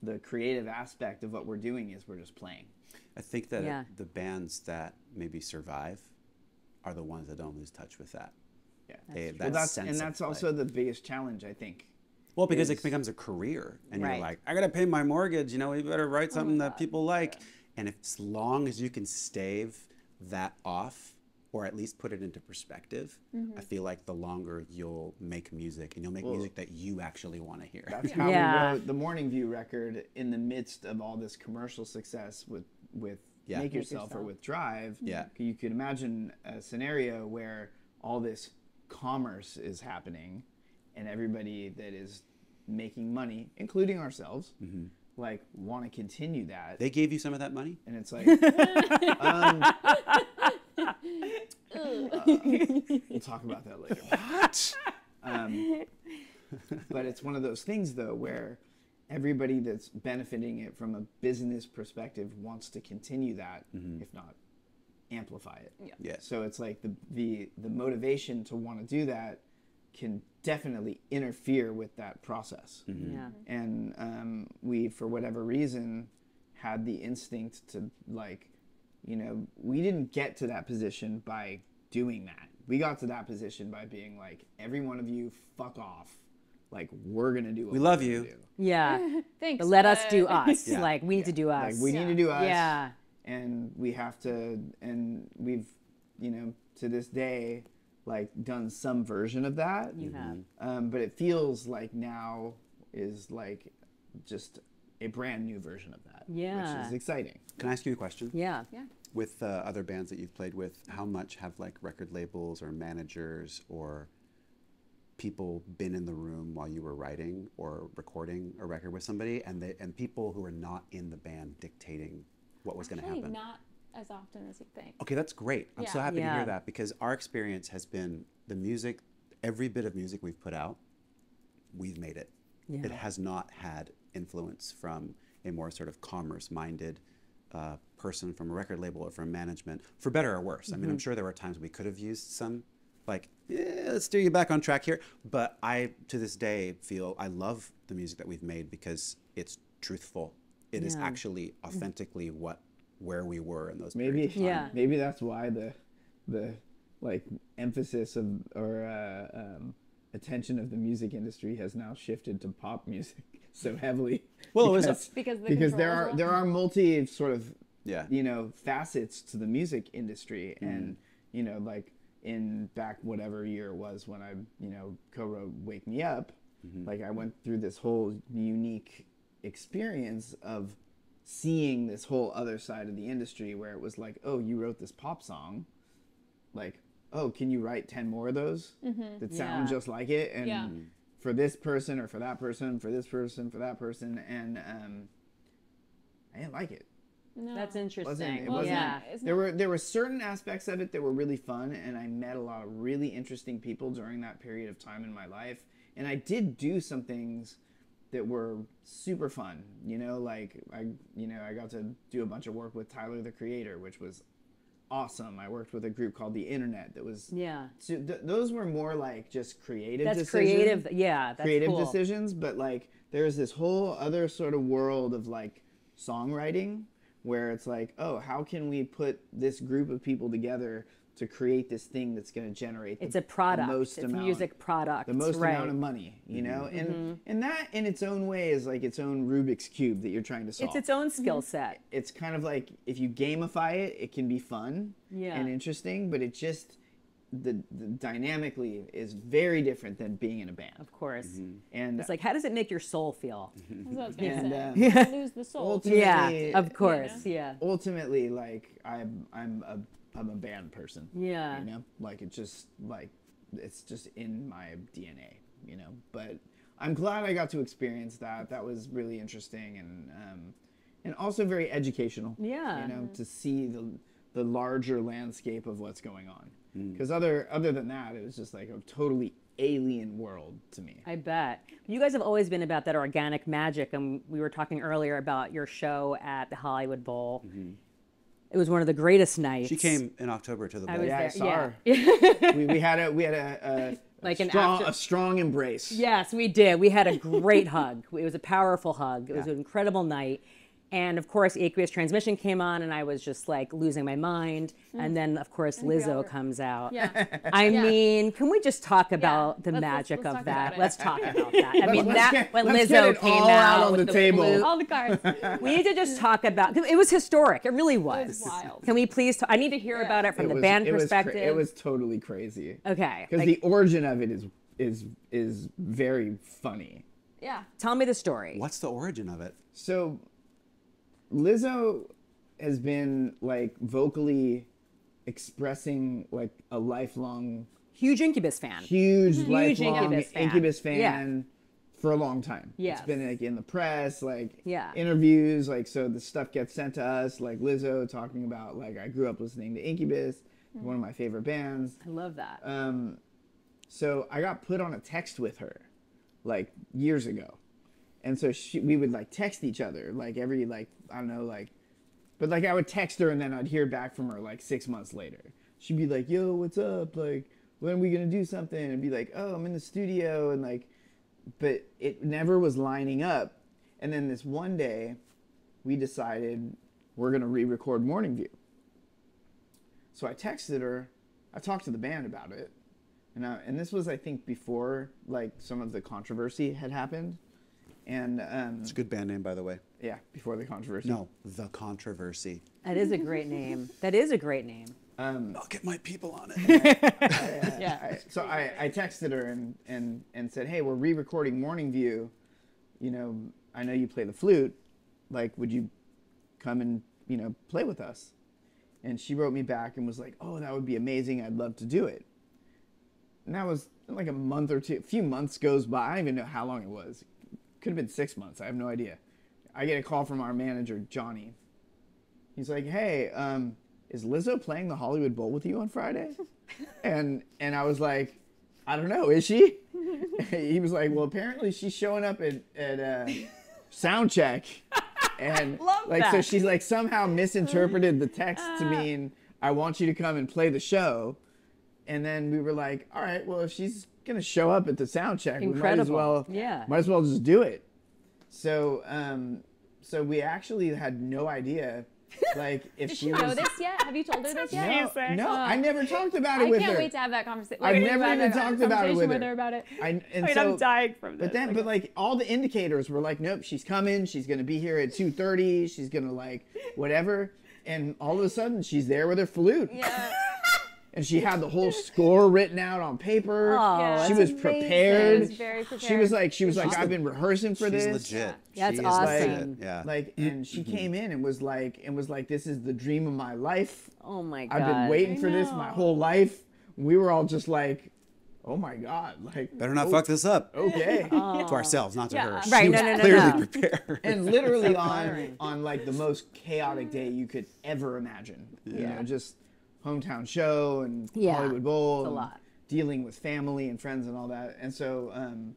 the creative aspect of what we're doing is we're just playing.
I think that
Yeah.
the bands that maybe survive are the ones that don't lose touch with that.
Yeah.
They-
well, that's
sense
and that's
play.
also the biggest challenge I think.
Well, because
is-
it becomes a career, and
Right.
you're like, I gotta pay my mortgage. You know, you better
Oh
write something that people like. And if, as long as you can stave that off, or at least put it into perspective,
Mm-hmm.
I feel like the longer you'll make music, and you'll make music that you actually want to hear.
That's how
Yeah.
we wrote the Morning View record in the midst of all this commercial success with with
Yeah.
Make
Make
Yourself or with Drive.
Yeah.
You could imagine a scenario where all this commerce is happening and everybody that is making money, including ourselves, like want to continue that.
They gave you some of that money?
and it's like, um, uh, we'll talk about that later.
What?
Um, but it's one of those things though where everybody that's benefiting it from a business perspective wants to continue that, if not amplify it.
Yeah. yeah.
So it's like the the the motivation to want to do that can definitely interfere with that process.
Yeah.
And um, we, for whatever reason, had the instinct to like, you know, we didn't get to that position by doing that. We got to that position by being like, every one of you, fuck off. Like we're gonna do. What
We love you.
do.
Yeah.
Thanks.
But let us do us.
Yeah.
Like we need to do
Like
us.
we need to do us.
Yeah.
and we have to and we've you know to this day like done some version of that
You have.
um, but it feels like now is like just a brand new version of that
Yeah.
which is exciting
Can I ask you a question?
Yeah.
Yeah.
With uh, other bands that you've played with, how much have like record labels or managers or people been in the room while you were writing or recording a record with somebody, and they and people who are not in the band dictating what was going to happen?
not as often as you think.
Okay, that's great. I'm so
Yeah.
happy to hear that because our experience has been the music, every bit of music we've put out, we've made it. It has not had influence from a more sort of commerce minded uh, person from a record label or from management, for better or worse. I mean,
Mm-hmm.
I'm sure there were times we could have used some, like, yeah, let's steer you back on track here. But I, to this day, feel I love the music that we've made because it's truthful. It is
Yeah.
actually authentically what where we were in those
maybe
of time.
Yeah.
maybe that's why the the like emphasis of or uh, um, attention of the music industry has now shifted to pop music so heavily
Well, it was a-
because,
Because the
because there are
are-
there are multi sort of
Yeah.
you know facets to the music industry. Mm-hmm. And you know like in back whatever year it was when i you know co-wrote wake me up mm-hmm. like i went through this whole unique experience of seeing this whole other side of the industry where it was like oh you wrote this pop song. Like oh can you write 10 more of those mm-hmm. that sound
Yeah.
just like it? And
Yeah.
for this person or for that person for this person for that person. And um i didn't like it
No.
That's interesting.
wasn't it
Well,
wasn't
yeah.
there were there were certain aspects of it that were really fun and I met a lot of really interesting people during that period of time in my life and I did do some things that were super fun you know like I you know I got to do a bunch of work with Tyler the creator which was awesome I worked with a group called the internet that was
Yeah.
so th- those were more like just creative
That's
decisions
creative. Yeah. That's
creative
cool.
decisions, but like there's this whole other sort of world of like songwriting where it's like, oh, how can we put this group of people together to create this thing that's going to generate the,
It's a product.
the most
it's
amount,
music product.
the most
right.
amount of money, you know,
Mm-hmm.
and and that in its own way is like its own Rubik's cube that you're trying to solve.
It's its own skill set.
it's kind of like if you gamify it, it can be fun
Yeah.
and interesting, but it just the, the dynamically is very different than being in a band.
Of course.
And
It's like, how does it make your soul feel?
That's what I was gonna
And,
say.
um,
You lose the soul.
Yeah, of course. Yeah.
ultimately like I'm I'm a I'm a band person.
Yeah.
You know? Like it just like it's just in my DNA, you know. But I'm glad I got to experience that. That was really interesting and um and also very educational.
Yeah.
You know, to see the the larger landscape of what's going on.
Mm.
Because other other than that, it was just like a totally alien world to me.
I bet. You guys have always been about that organic magic, and we were talking earlier about your show at the Hollywood Bowl. It was one of the greatest nights.
She came in October to the
I
bowl.
was
Yeah, I saw
yeah.
her. we, we had a we had a, a
Like
a
an
strong,
after-
a strong embrace.
Yes, we did. We had a great hug. It was a powerful hug. It was an incredible night. And of course, Aqueous Transmission came on, and I was just like losing my mind. Mm. And then, of course,
we
Lizzo comes out.
Yeah.
I
Yeah.
mean, can we just talk about the
let's- let's-
magic
let's
of that? Let's talk about that. I mean,
let's
that
get-
when
let's get
Lizzo
it
came
all
out
out on
with
the table.
flute,
All the cards.
we need to just talk about it was historic. It really was.
It was wild.
Can we please? I need to hear
Yeah.
about it from
It
the
was-
band
it was cra-
perspective.
it was totally crazy.
okay.
Because
like,
the origin of it is is is very funny.
Yeah.
tell me the story.
What's the origin of it?
So Lizzo has been like vocally expressing like a lifelong
Huge Incubus fan.
huge lifelong
Incubus
Incubus
fan.
fan,
Yeah.
for a long time.
Yes.
It's been like in the press, like
Yeah.
interviews, like so the stuff gets sent to us, like Lizzo talking about like I grew up listening to Incubus, one of my favorite bands.
I love that.
Um, so I got put on a text with her, like years ago, and so she, we would like text each other like every like I don't know like, but like I would text her and then I'd hear back from her like six months later. She'd be like, "Yo, what's up? Like, when are we gonna do something?" And be like, "Oh, I'm in the studio," and like, but it never was lining up. And then this one day, we decided we're gonna re-record Morning View. So I texted her. I talked to the band about it, and I, and this was I think before like some of the controversy had happened, and um,
It's a good band name, by the way.
yeah, before the controversy.
No, the controversy.
that is a great name. That is a great name.
I'll get my people on it.
Yeah.
I, so I, I texted her and, and, and said, hey, we're re-recording Morning View. You know, I know you play the flute. Like, would you come and you know play with us? And she wrote me back and was like, oh, that would be amazing. I'd love to do it. And that was like a month or two. A few months goes by. I don't even know how long it was. Could have been six months. I have no idea. I get a call from our manager, Johnny. He's like, hey, um, is Lizzo playing the Hollywood Bowl with you on Friday? and and I was like, I don't know, is she? he was like, well, apparently she's showing up at at uh, sound check, and
Love
like so she's like somehow misinterpreted the text to mean I want you to come and play the show, and then we were like, all right, well if she's gonna show up at the sound check, we might as
Incredible.
well
Yeah.
might as well just do it. So um, so we actually had no idea. Like if
Does
she
she
was
know this yet? Have you told her this yet?
no, no, I never talked about it
I
with
can't wait to have that conversation.
I've never even talked about it
conversation
with
with
her.
her about it.
I, and
Wait,
so,
I'm dying from this.
But then,
Like,
but like all the indicators were like, nope, she's coming. She's gonna be here at two thirty. She's gonna like whatever. And all of a sudden, she's there with her flute,
yeah.
and she had the whole score written out on paper.
Oh,
Yeah.
she
that's
was
amazing.
prepared.
She was very
She was like, she was like,
She's
I've
the-
been rehearsing for
She's
this.
legit.
That's
She is
awesome.
legit, Yeah.
Like, and she came in and was like, and was like, this is the dream of my life.
Oh my god.
I've been waiting
I
for this my whole life. We were all just like, oh my god, like
Better not
oh,
fuck this up.
Okay.
To ourselves, not to
Yeah.
her.
Right,
She
no,
was
no, no,
clearly
no.
prepared.
and literally on on like the most chaotic day you could ever imagine. You
Yeah.
know, just hometown show and
Yeah,
Hollywood Bowl,
it's a lot.
dealing with family and friends and all that. And so um,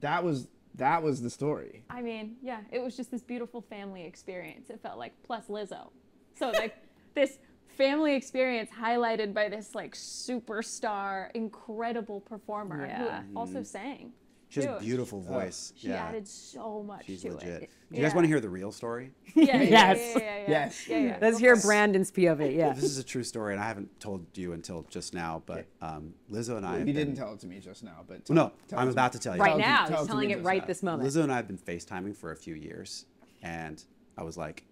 that was that was the story.
I mean, yeah, it was just this beautiful family experience. It felt like plus Lizzo. So like this family experience highlighted by this like superstar, incredible performer
Yeah.
who also sang.
She has a
too.
beautiful voice.
She
yeah.
added so much
She's
to
legit.
it.
Do you guys want to hear the real story?
Yeah, yeah,
Yes.
Yeah, yeah, yeah, yeah.
Yes.
Yeah, yeah.
Let's hear. Brandon's POV. Yeah.
This is a true story, and I haven't told you until just now. But um, Lizzo and I.
You didn't
been-
tell it to me just now, but
Well, no,
tell
I'm about
me.
to tell you.
right
Tell
now.
tell
He's telling it right
now.
this moment.
Lizzo and I have been FaceTiming for a few years, and I was like,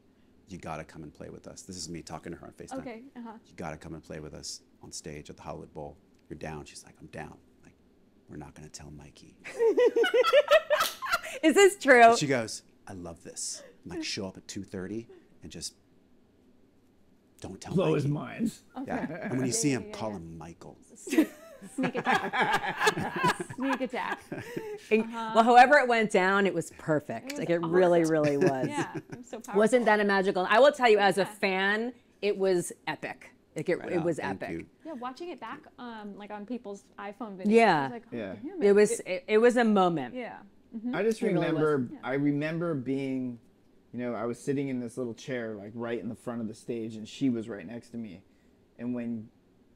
"You gotta come and play with us." This is me talking to her on FaceTime.
Okay. Uh huh.
You gotta come and play with us on stage at the Hollywood Bowl. You're down. She's like, "I'm down." Like, we're not gonna tell Mikey.
Is this true?
She goes, "I love this." I'm like, show up at 2:30 and just don't tell
blow
Mikey.
his mind.
Yeah. And when you see him,
yeah,
call
yeah.
him Michael.
Sneak attack. Sneak attack.
And- Well, however it went down, it was perfect.
Uh-huh. was
like it really,
awesome.
really was.
Yeah. It was so powerful.
Wasn't that a magical? I will tell you, as a fan, it was epic. Like it,
Right
it was
thank
epic.
you.
Yeah, watching it back, um, like on people's iPhone videos.
Yeah.
I was like, oh,
Yeah.
damn
It was it, it was a moment.
Yeah.
I just
It really was.
remember I remember being you know, I was sitting in this little chair like right in the front of the stage and she was right next to me. And when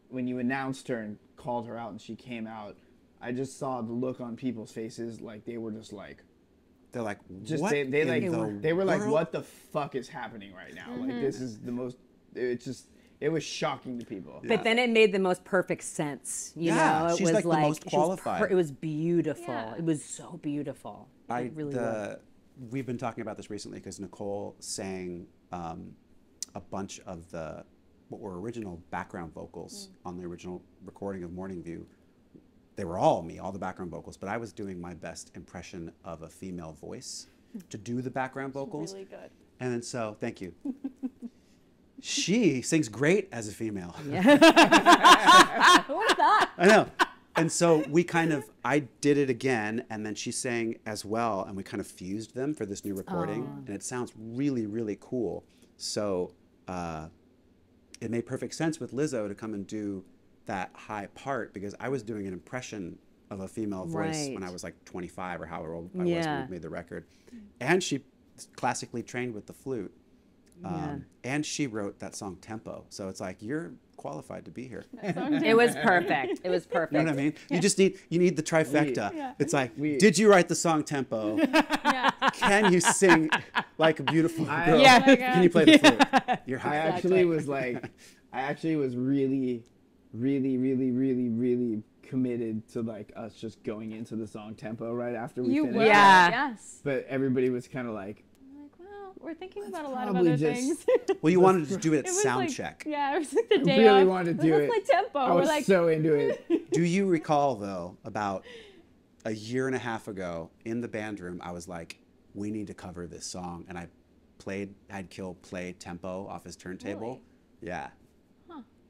when you announced her and called her out and she came out, I just saw the look on people's faces like they were just like
They're like,
just they, they
in
like
the
they were like what the fuck is happening right now? Like this is the most it's just it was shocking to people.
But then it made the most perfect sense. You
Yeah,
know, it
she's,
was
like, like the most
she was
qualified.
it was beautiful.
Yeah.
It was so beautiful.
I
it really
the,
was.
we've been talking about this recently because Nicole sang um, a bunch of the what were original background vocals
Mm.
on the original recording of Morning View. They were all me, all the background vocals, but I was doing my best impression of a female voice to do the background vocals.
Really good.
And then so, thank you. she sings great as a female.
Yeah.
Who would have thought?
I know. And so we kind of, I did it again, and then she sang as well, and we kind of fused them for this new recording, and it sounds really, really cool. So uh, it made perfect sense with Lizzo to come and do that high part because I was doing an impression of a female voice when I was like 25 or however old I was when we made the record, and she classically trained with the flute.
Yeah.
Um, and she wrote that song Tempo. So it's like you're qualified to be here.
It was perfect. It was perfect.
You know what I mean? You just need you need the trifecta.
Yeah.
It's like,
We-
did you write the song Tempo?
Yeah.
Can you sing like a beautiful
I-
girl?
Yeah.
Oh
Can you play the flute? You're
I actually was like, I actually was really, really, really, really, really committed to like us just going into the song tempo right after we
You
finished.
were.
Yeah.
Yes.
But everybody was kind of like,
I'm like, well, we're thinking about a lot of
probably
other
just-
things.
Well, you wanted to do it at
It
sound
like-
check.
Yeah, it was like the day
really
of.
wanted to do
Let's
it.
play tempo.
I
we're
was
like,
so into it.
Do you recall though about a year and a half ago in the band room? I was like, we need to cover this song, and I played. I'd kill play Tempo off his turntable.
Really?
Yeah.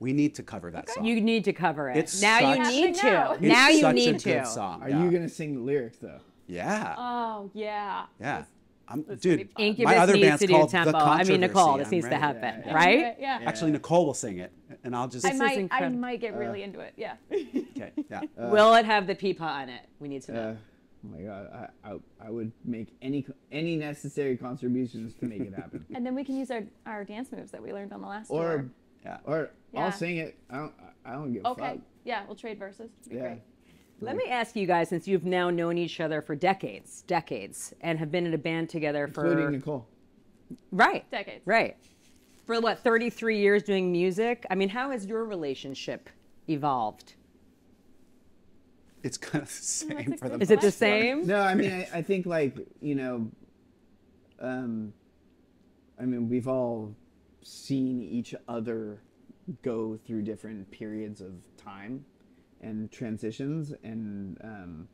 We need to cover that song.
You need to cover it.
It's
now you need to.
Happening now.
Now you
such
need
a
to.
good song.
Are
yeah.
you gonna sing the lyrics though?
Yeah.
oh yeah.
yeah. I'm,
that's
dude.
Incubus
my other
needs
band's
to do
called
tempo.
The
I mean, Nicole, this
I'm
needs to happen,
Yeah, yeah.
right?
Yeah.
Actually, Nicole will sing it, and I'll just.
I
is
might. I might get really into it. Yeah.
Okay. Yeah.
Will it have the pipa on it? We need to know.
Uh, oh my god, I, I I would make any any necessary contributions to make it happen.
and then we can use our, our dance moves that we learned on the last
or
tour.
Yeah.
or
Yeah.
I'll sing it. I don't I don't give a
Okay.
fuck.
Yeah, we'll trade verses. It'd be
Yeah.
great.
Let me ask you guys, since you've now known each other for decades, decades, and have been in a band together for
Including Nicole.
right,
Decades.
right, for what 33 years doing music. I mean, how has your relationship evolved?
It's kind of the same for the
good
Is it the
most part.
same?
No, I mean I, I think like you know, um, I mean we've all seen each other go through different periods of time and transitions, and um,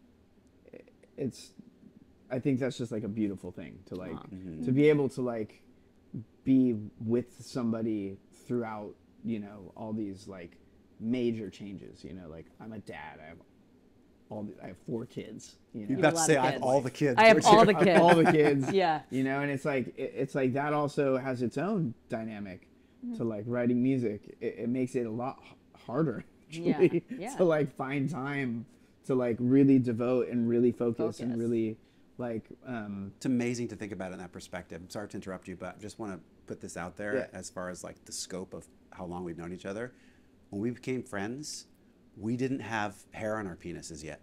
it's I think that's just like a beautiful thing to like to be able to like be with somebody throughout you know all these like major changes. You know, like I'm a dad. I have all the, I have four kids. You know,
You
have
about to say I have all the kids.
I have
don't
all the kids.
all the kids.
Yeah.
You know, and it's like it, it's like that also has its own dynamic
Mm-hmm.
to like writing music. It, it makes it a lot harder
Yeah,
actually,
yeah.
to like find time to like really devote and really focus, and really like um
It's amazing to think about it in that perspective. I'm sorry to interrupt you, but I just want to put this out there
Yeah.
as far as like the scope of how long we've known each other. When we became friends, we didn't have hair on our penises yet.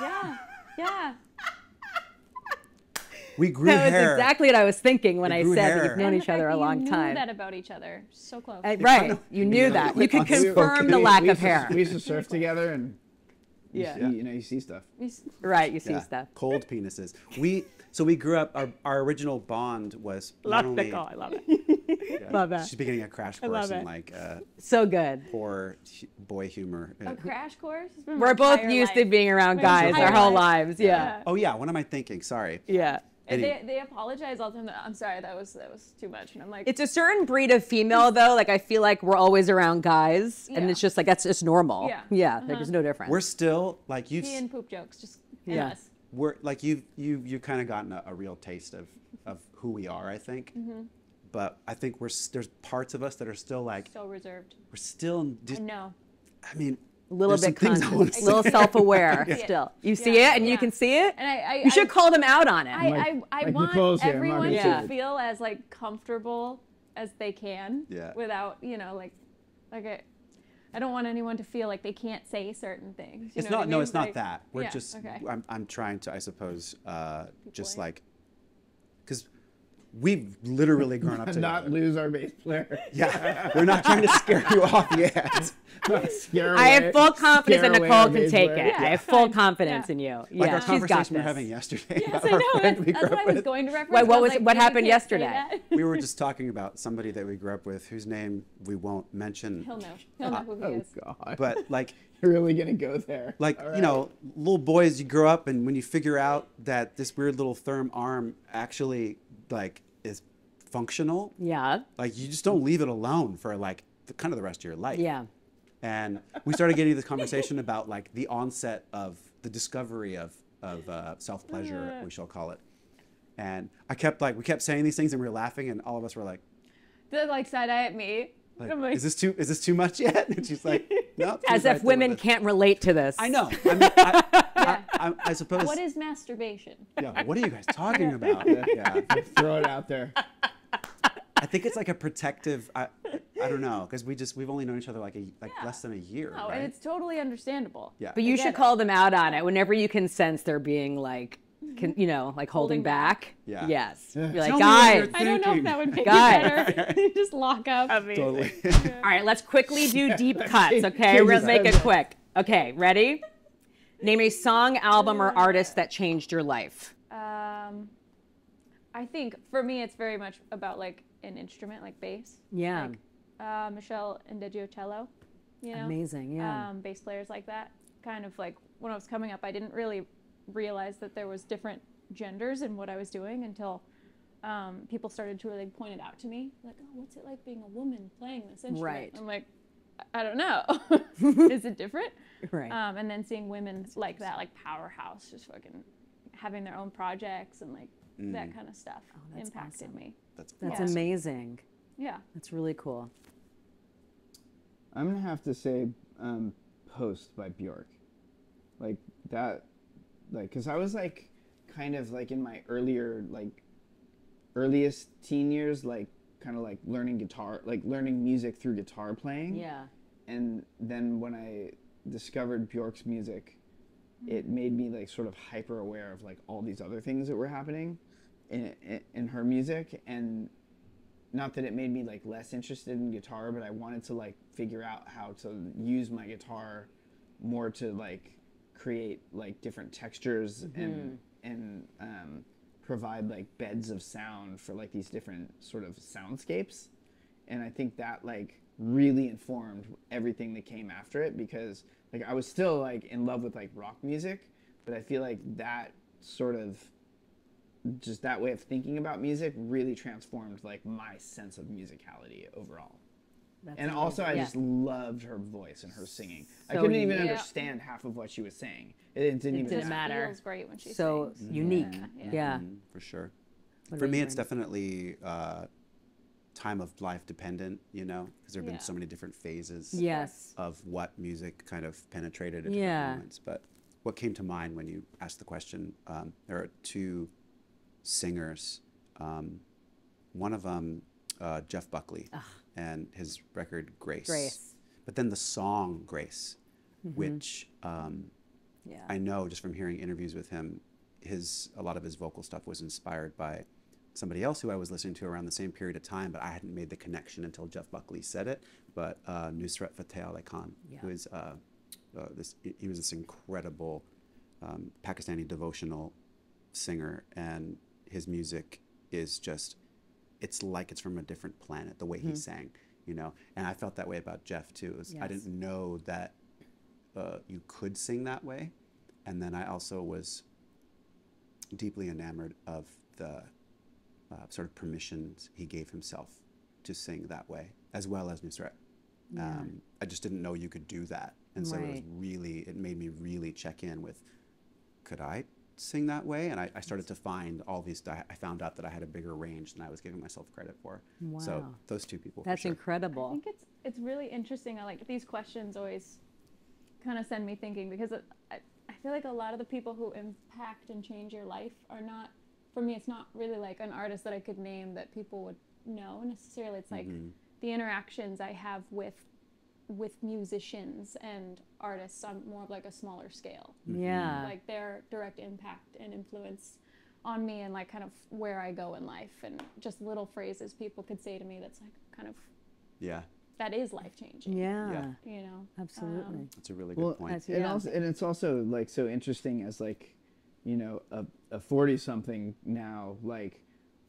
Yeah. Yeah.
We grew
That was
hair.
exactly what I was thinking when
We
I
grew
said that you've known
And
each other a
that
long
you knew
time.
that about each other. So close.
Uh, right, you knew
know,
that. You could
unspoken.
confirm the lack
we
of
to-
hair.
we used to surf together, and you
Yeah.
see, you know, you see stuff.
Right, you see
Yeah,
stuff.
Cold penises. We so we grew up. Our, our original bond was not only
I love it.
yeah,
Love that.
She's beginning a crash course
love
in like uh,
So good.
poor boy humor. Uh,
A crash course? It's been my
We're both
entire
used to being around guys our whole
life.
lives. Yeah.
oh yeah, what am I thinking? Sorry.
Yeah.
And they, they apologize all the time. I'm sorry, that was that was too much. And I'm like,
It's a certain breed of female though. Like I feel like we're always around guys, and it's just like that's just normal.
Yeah.
Yeah.
Uh-huh.
Like there's no difference.
We're still like you've
pee and poop jokes, just and
Yeah.
us.
we're like you've you you kind of gotten a, a real taste of of who we are. I think.
Mm-hmm.
But I think we're there's parts of us that are still like
So reserved.
we're still.
I
Just,
know.
I mean,
a little
there's
bit
things I wanna
conscious, a little
say.
self-aware
Yeah.
still. You see it, and you can see it.
And I, I
You should
I,
call them out on it.
I,
Like-
I, I
like
want
here,
everyone
gonna
say
to
it.
feel as like comfortable as they can.
Yeah.
Without you know like, like I, I don't want anyone to feel like they can't say certain things. you
it's
know
not.
I
No,
mean?
it's not that. We're
yeah,
just.
okay.
I'm I'm trying to. I suppose. Uh, just like, because we've literally grown up together.
Not lose our bass player.
Yeah, we're not trying to scare you off yet.
Not
I have full confidence
scare
that Nicole
our
can take
player.
it. I have full confidence
Yeah.
in you.
Like
yeah,
our
she's got
conversation
this.
we're having yesterday.
Yes,
about
I
our
know.
friend
That's,
we
that's
grew
what
up
I was
with.
going to reference.
Wait, what was-
like,
what happened yesterday?
we were just talking about somebody that we grew up with whose name we won't mention.
He'll know. He'll know who he
Oh. God!
But like,
You're really gonna go there?
like
All
you know, little boys, you grow up, and when you figure out that this weird little therm arm actually like is functional.
Yeah.
Like you just don't leave it alone for like the, kind of the rest of your life.
Yeah.
And we started getting this conversation about like the onset of the discovery of of uh, self pleasure, we shall call it. And I kept like we kept saying these things and we were laughing and all of us were like,
The like side eye at me.
like,
I'm like,
is this too is this too much yet? And she's like, no.
As if women can't relate to this.
I know. I mean, I, I, I, I suppose.
what is masturbation?
yeah. What are you guys talking about? Yeah.
Throw it out there.
I think it's like a protective. I, I don't know because we just we've only known each other like a like
Yeah.
less than a year.
Oh, no,
right?
and it's totally understandable.
yeah.
But you
I
should
get
call them out on it whenever you can sense they're being like, mm-hmm. can, you know, like holding,
Holding
back.
back.
Yeah.
Yes. You're
Tell
like,
me what
guys.
you're
I don't know if that would make
Guys.
it better. Just lock up.
totally.
All right, let's quickly do deep cuts, okay?
change
We're gonna make it quick. Okay, ready? Name a song, album, or artist that changed your life.
Um, I think for me, it's very much about like an instrument, like bass.
Yeah.
Like, uh, Michelle Indeggio you know,
Amazing, yeah.
um, bass players like that. Kind of like when I was coming up, I didn't really realize that there was different genders in what I was doing until um, people started to really point it out to me. Like, oh, what's it like being a woman playing this instrument?
Right.
I'm like, I I don't know. Is it different?
right.
Um, and then seeing women like that, like powerhouse, just fucking having their own projects and like that kind of stuff
Oh, that's
impacted
awesome.
me.
That's
That's
yeah.
amazing.
Yeah.
That's really cool.
I'm gonna have to say um, "Post" by Bjork, like that, like because I was like kind of like in my earlier like earliest teen years, like kind of like learning guitar, like learning music through guitar playing.
Yeah.
And then when I discovered Bjork's music, it made me like sort of hyper aware of like all these other things that were happening in, in, in her music and not that it made me like less interested in guitar but i wanted to like figure out how to use my guitar more to like create like different textures and and um, provide like beds of sound for like these different sort of soundscapes and i think that like really informed everything that came after it because like i was still like in love with like rock music but i feel like that sort of just that way of thinking about music really transformed like my sense of musicality overall.
That's
And also, I
amazing.
just loved her voice and her singing. I couldn't even
unique.
understand half of what she was saying. It, it didn't
It
even
didn't
matter.
matter.
Feels great when she
so
sings.
unique.
Yeah,
Yeah.
Mhm, for sure.
What
For me, it's definitely uh, time of life dependent. You know, because there have
Yeah.
been so many different phases
Yes.
of what music kind of penetrated at different moments. But what came to mind when you asked the question, um, there are two singers. Um, one of them, uh, Jeff Buckley, and his record Grace.
Grace.
But then the song Grace, which um,
Yeah.
I know just from hearing interviews with him, his a lot of his vocal stuff was inspired by somebody else who I was listening to around the same period of time, but I hadn't made the connection until Jeff Buckley said it. But uh, Nusrat Fateh Ali Khan, who
Yeah.
is uh, uh, this, he was this incredible um, Pakistani devotional singer, and his music is just it's like it's from a different planet the way he sang you know? And i felt that way about jeff too was- i didn't know that uh, you could sing that way. And then i also was deeply enamored of the uh, sort of permissions he gave himself to sing that way as well as Nusrat um, i just didn't know you could do that. And so it was really it made me really check in with could I sing that way? And I, I started to find all these. I I found out that I had a bigger range than I was giving myself credit for.
Wow.
So those two people.
That's
sure.
I think it's it's really interesting. I like these questions always kind of send me thinking because it, I, I feel like a lot of the people who impact and change your life are not for me it's not really like an artist that I could name that people would know necessarily it's like mm-hmm. the interactions I have with with musicians and artists on more of like a smaller scale
Yeah.
like their direct impact and influence on me and like kind of where I go in life and just little phrases people could say to me that's like kind of
Yeah,
that is life changing.
yeah.
You know.
Absolutely.
Um,
that's a really good
Well,
point.
That's-
and
Yeah.
also, and it's also like so interesting as like, you know, a a forty something now, like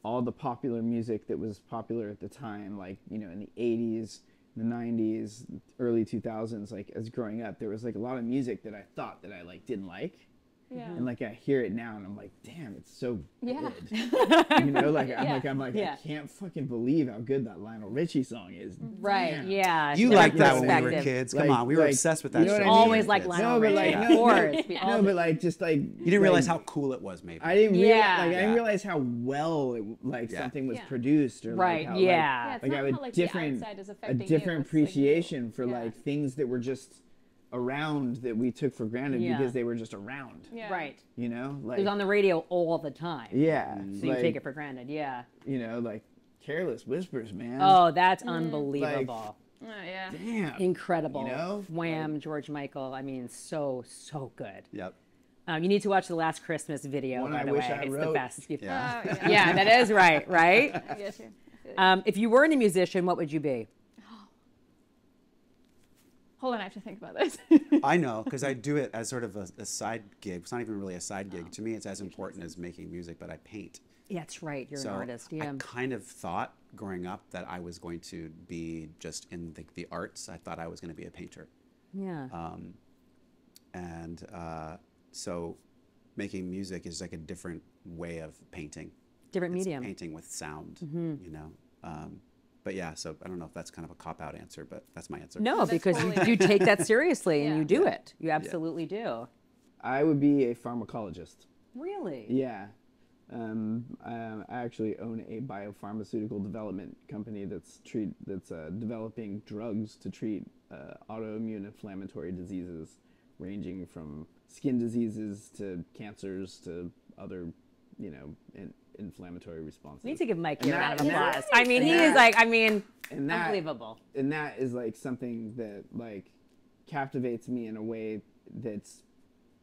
all the popular music that was popular at the time, like you know, in the eighties, the nineties, early two thousands, like as growing up, there was like a lot of music that I thought that I like didn't like,
Yeah.
and like I hear it now, and I'm like, damn, it's so
Yeah.
good. you know, like I'm
Yeah.
like I'm like
Yeah.
I can't fucking believe how good that Lionel Richie song is.
Right.
Damn.
Yeah.
You
yeah,
liked that when we were kids. Come
Like-
on, we were
like,
obsessed with
you
that
know
shit.
I mean?
Always
were
like
kids.
Lionel
No, but like,
of
no,
course.
No, but like just like
You didn't realize how cool it was, maybe.
I didn't realize
Yeah.
like I didn't realize how well it, like
Yeah.
something was
Yeah.
produced or
Right,
like how,
yeah.
Yeah, it's
like, like
not
I
how,
would
like,
different a different
it's, like, you.
appreciation for like things that were just around that we took for granted
Yeah.
because they were just around.
Yeah.
Right.
You know, like It
was on the radio all the time.
yeah,
So you
like,
take it for granted. Yeah.
you know like careless whispers, man.
Oh, that's
Mm.
unbelievable.
Oh, yeah.
damn.
Incredible.
You know?
Wham, George Michael. I mean, so, so good.
Yep.
Um, you need to watch the Last Christmas video,
One
by
I
the
wish
way.
I
it's the
wrote.
best. You-
Yeah.
Oh, yeah.
yeah, that is right, right?
I get you. I feel you.
Um, if you weren't a musician, what would you be?
Hold on, I have to think about this.
I know because I do it as sort of a, a side gig. It's not even really a side gig. To me, it's as important as making music, but I paint.
Yeah, that's right. You're
so
an artist. Yeah.
I kind of thought growing up that I was going to be just in the, the arts. I thought I was going to be a painter.
yeah.
Um, and uh, so making music is like a different way of painting.
Different
It's
medium.
painting with sound, you know. Um, but yeah, so I don't know if that's kind of a cop out answer, but that's my answer.
No,
That's
because
totally
you, you take that seriously and you do it. You absolutely do.
I would be a pharmacologist.
Really?
Yeah. Um, um, I actually own a biopharmaceutical development company that's treat that's uh, developing drugs to treat uh, autoimmune inflammatory diseases, ranging from skin diseases to cancers to other, you know, in, inflammatory responses.
We need to give Mike a round of
that- and that-
applause. I mean, he
and
is like, I mean,
and that,
unbelievable.
and that is like something that like captivates me in a way that's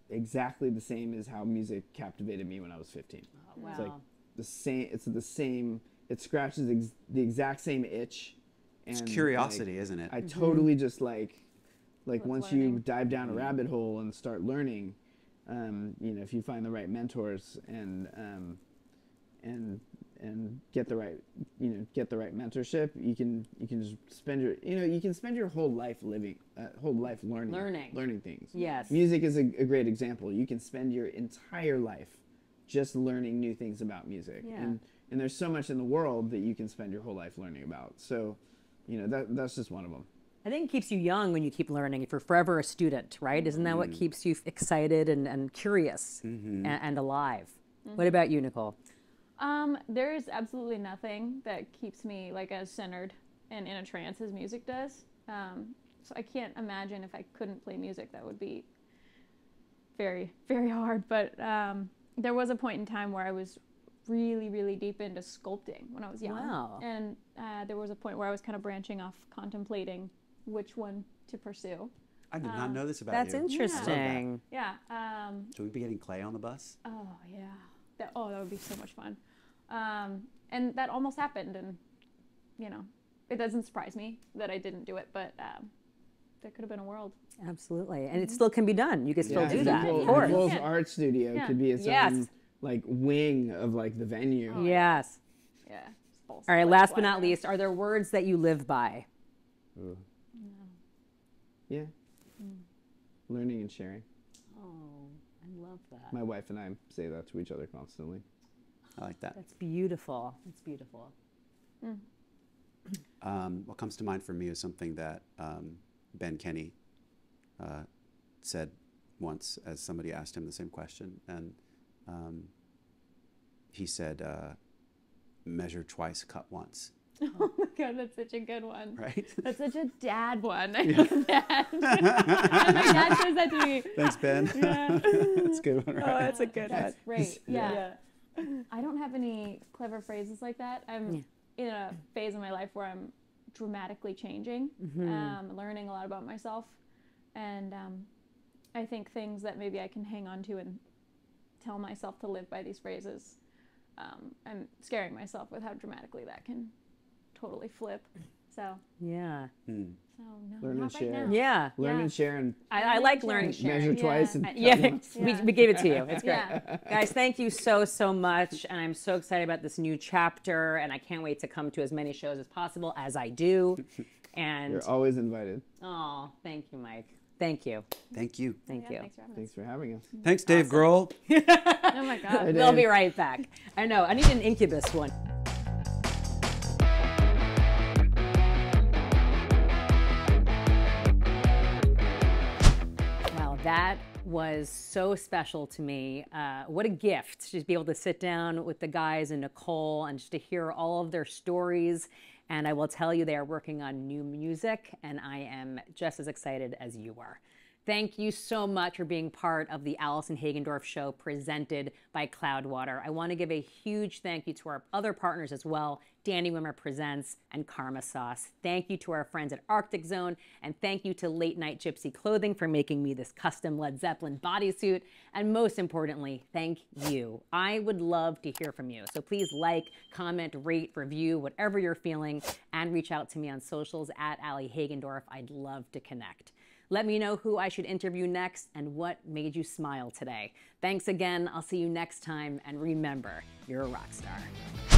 exactly the same as how music captivated me when I was 15.
Wow.
It's like the same. It's the same. It scratches ex- the exact same itch. And
It's curiosity, isn't it?
Like, I totally just like, like
Love
once you dive down a rabbit hole and start learning, um, you know, if you find the right mentors and um, and and get the right, you know, get the right mentorship, you can you can just spend your, you know, you can spend your whole life living, uh, whole life learning,
Learning.
learning things.
Yes.
Music is a, a great example. You can spend your entire life just learning new things about music.
Yeah.
And and there's so much in the world that you can spend your whole life learning about. So, you know, that that's just one of them.
I think it keeps you young when you keep learning. If you're forever a student, right? Isn't that what mm-hmm. keeps you excited and, and curious mm-hmm. and, and alive? Mm-hmm. What about you, Nicole?
Um, there is absolutely nothing that keeps me like as centered and in a trance as music does. Um, so I can't imagine if I couldn't play music, that would be very, very hard. But um, there was a point in time where I was really, really deep into sculpting when I was young.
Wow.
And uh, there was a point where I was kind of branching off, contemplating which one to pursue.
I did not know this about
That's
you.
interesting.
Yeah. Um,
Should we be getting clay on the bus?
Oh yeah. That oh that would be so much fun. Um, and that almost happened, and you know, it doesn't surprise me that I didn't do it, but um, there could have been a world.
Absolutely. And it still can be done. You can still do that.
Nicole,
Of course.
Nicole's
Yeah.
art studio
Yeah.
could be its
Yes.
own like wing of like the venue.
Yes.
Yeah.
All right, last but not least, are there words that you live by?
Yeah. Learning and sharing.
Oh, I love that.
My wife and I say that to each other constantly.
I like that.
That's beautiful. That's beautiful.
Um, what comes to mind for me is something that um, Ben Kenny uh, said once, as somebody asked him the same question, and um, he said, uh, "Measure twice, cut once."
Oh my god, that's such a good one.
Right?
That's such a dad one. I love that. My dad says that to me.
Thanks, Ben.
Yeah.
That's a good one, right?
Oh, that's a good
That's great. Yeah.
Yeah.
I don't have any clever phrases like that. I'm in a phase in my life where I'm dramatically changing, um, learning a lot about myself, and um, I think things that maybe I can hang on to and tell myself to live by these phrases. Um, I'm scaring myself with how dramatically that can totally flip. So,
Yeah. Hmm.
so no,
Learn and
not right
share.
now.
Yeah.
Learn
Yeah.
and share and
I, I like
Sharing.
learning sharing.
measure
Yeah.
twice and cut
Yeah,
once.
we,
Yeah.
we gave it to you. It's great.
Yeah.
Guys, thank you so, so much. And I'm so excited about this new chapter. And I can't wait to come to as many shows as possible as I do. And
You're always invited.
oh, thank you, Mike. Thank you.
Thank you.
Thank
Yeah,
you.
thanks for having us.
Thanks for having us.
Thanks, Dave Grohl.
Oh my god.
They'll be right back. I know. I need an incubus one. That was so special to me. Uh, what a gift to just be able to sit down with the guys and Nicole and just to hear all of their stories. And I will tell you, they are working on new music, and I am just as excited as you are. Thank you so much for being part of the Allison Hagendorf Show presented by Cloudwater. I want to give a huge thank you to our other partners as well Danny Wimmer Presents and Karma Sauce. Thank you to our friends at Arctic Zone, and thank you to Late Night Gypsy Clothing for making me this custom Led Zeppelin bodysuit. And most importantly, thank you. I would love to hear from you. So please like, comment, rate, review, whatever you're feeling, and reach out to me on socials at Alli Hagendorf. I'd love to connect. Let me know who I should interview next and what made you smile today. Thanks again. I'll see you next time. And remember, you're a rock star.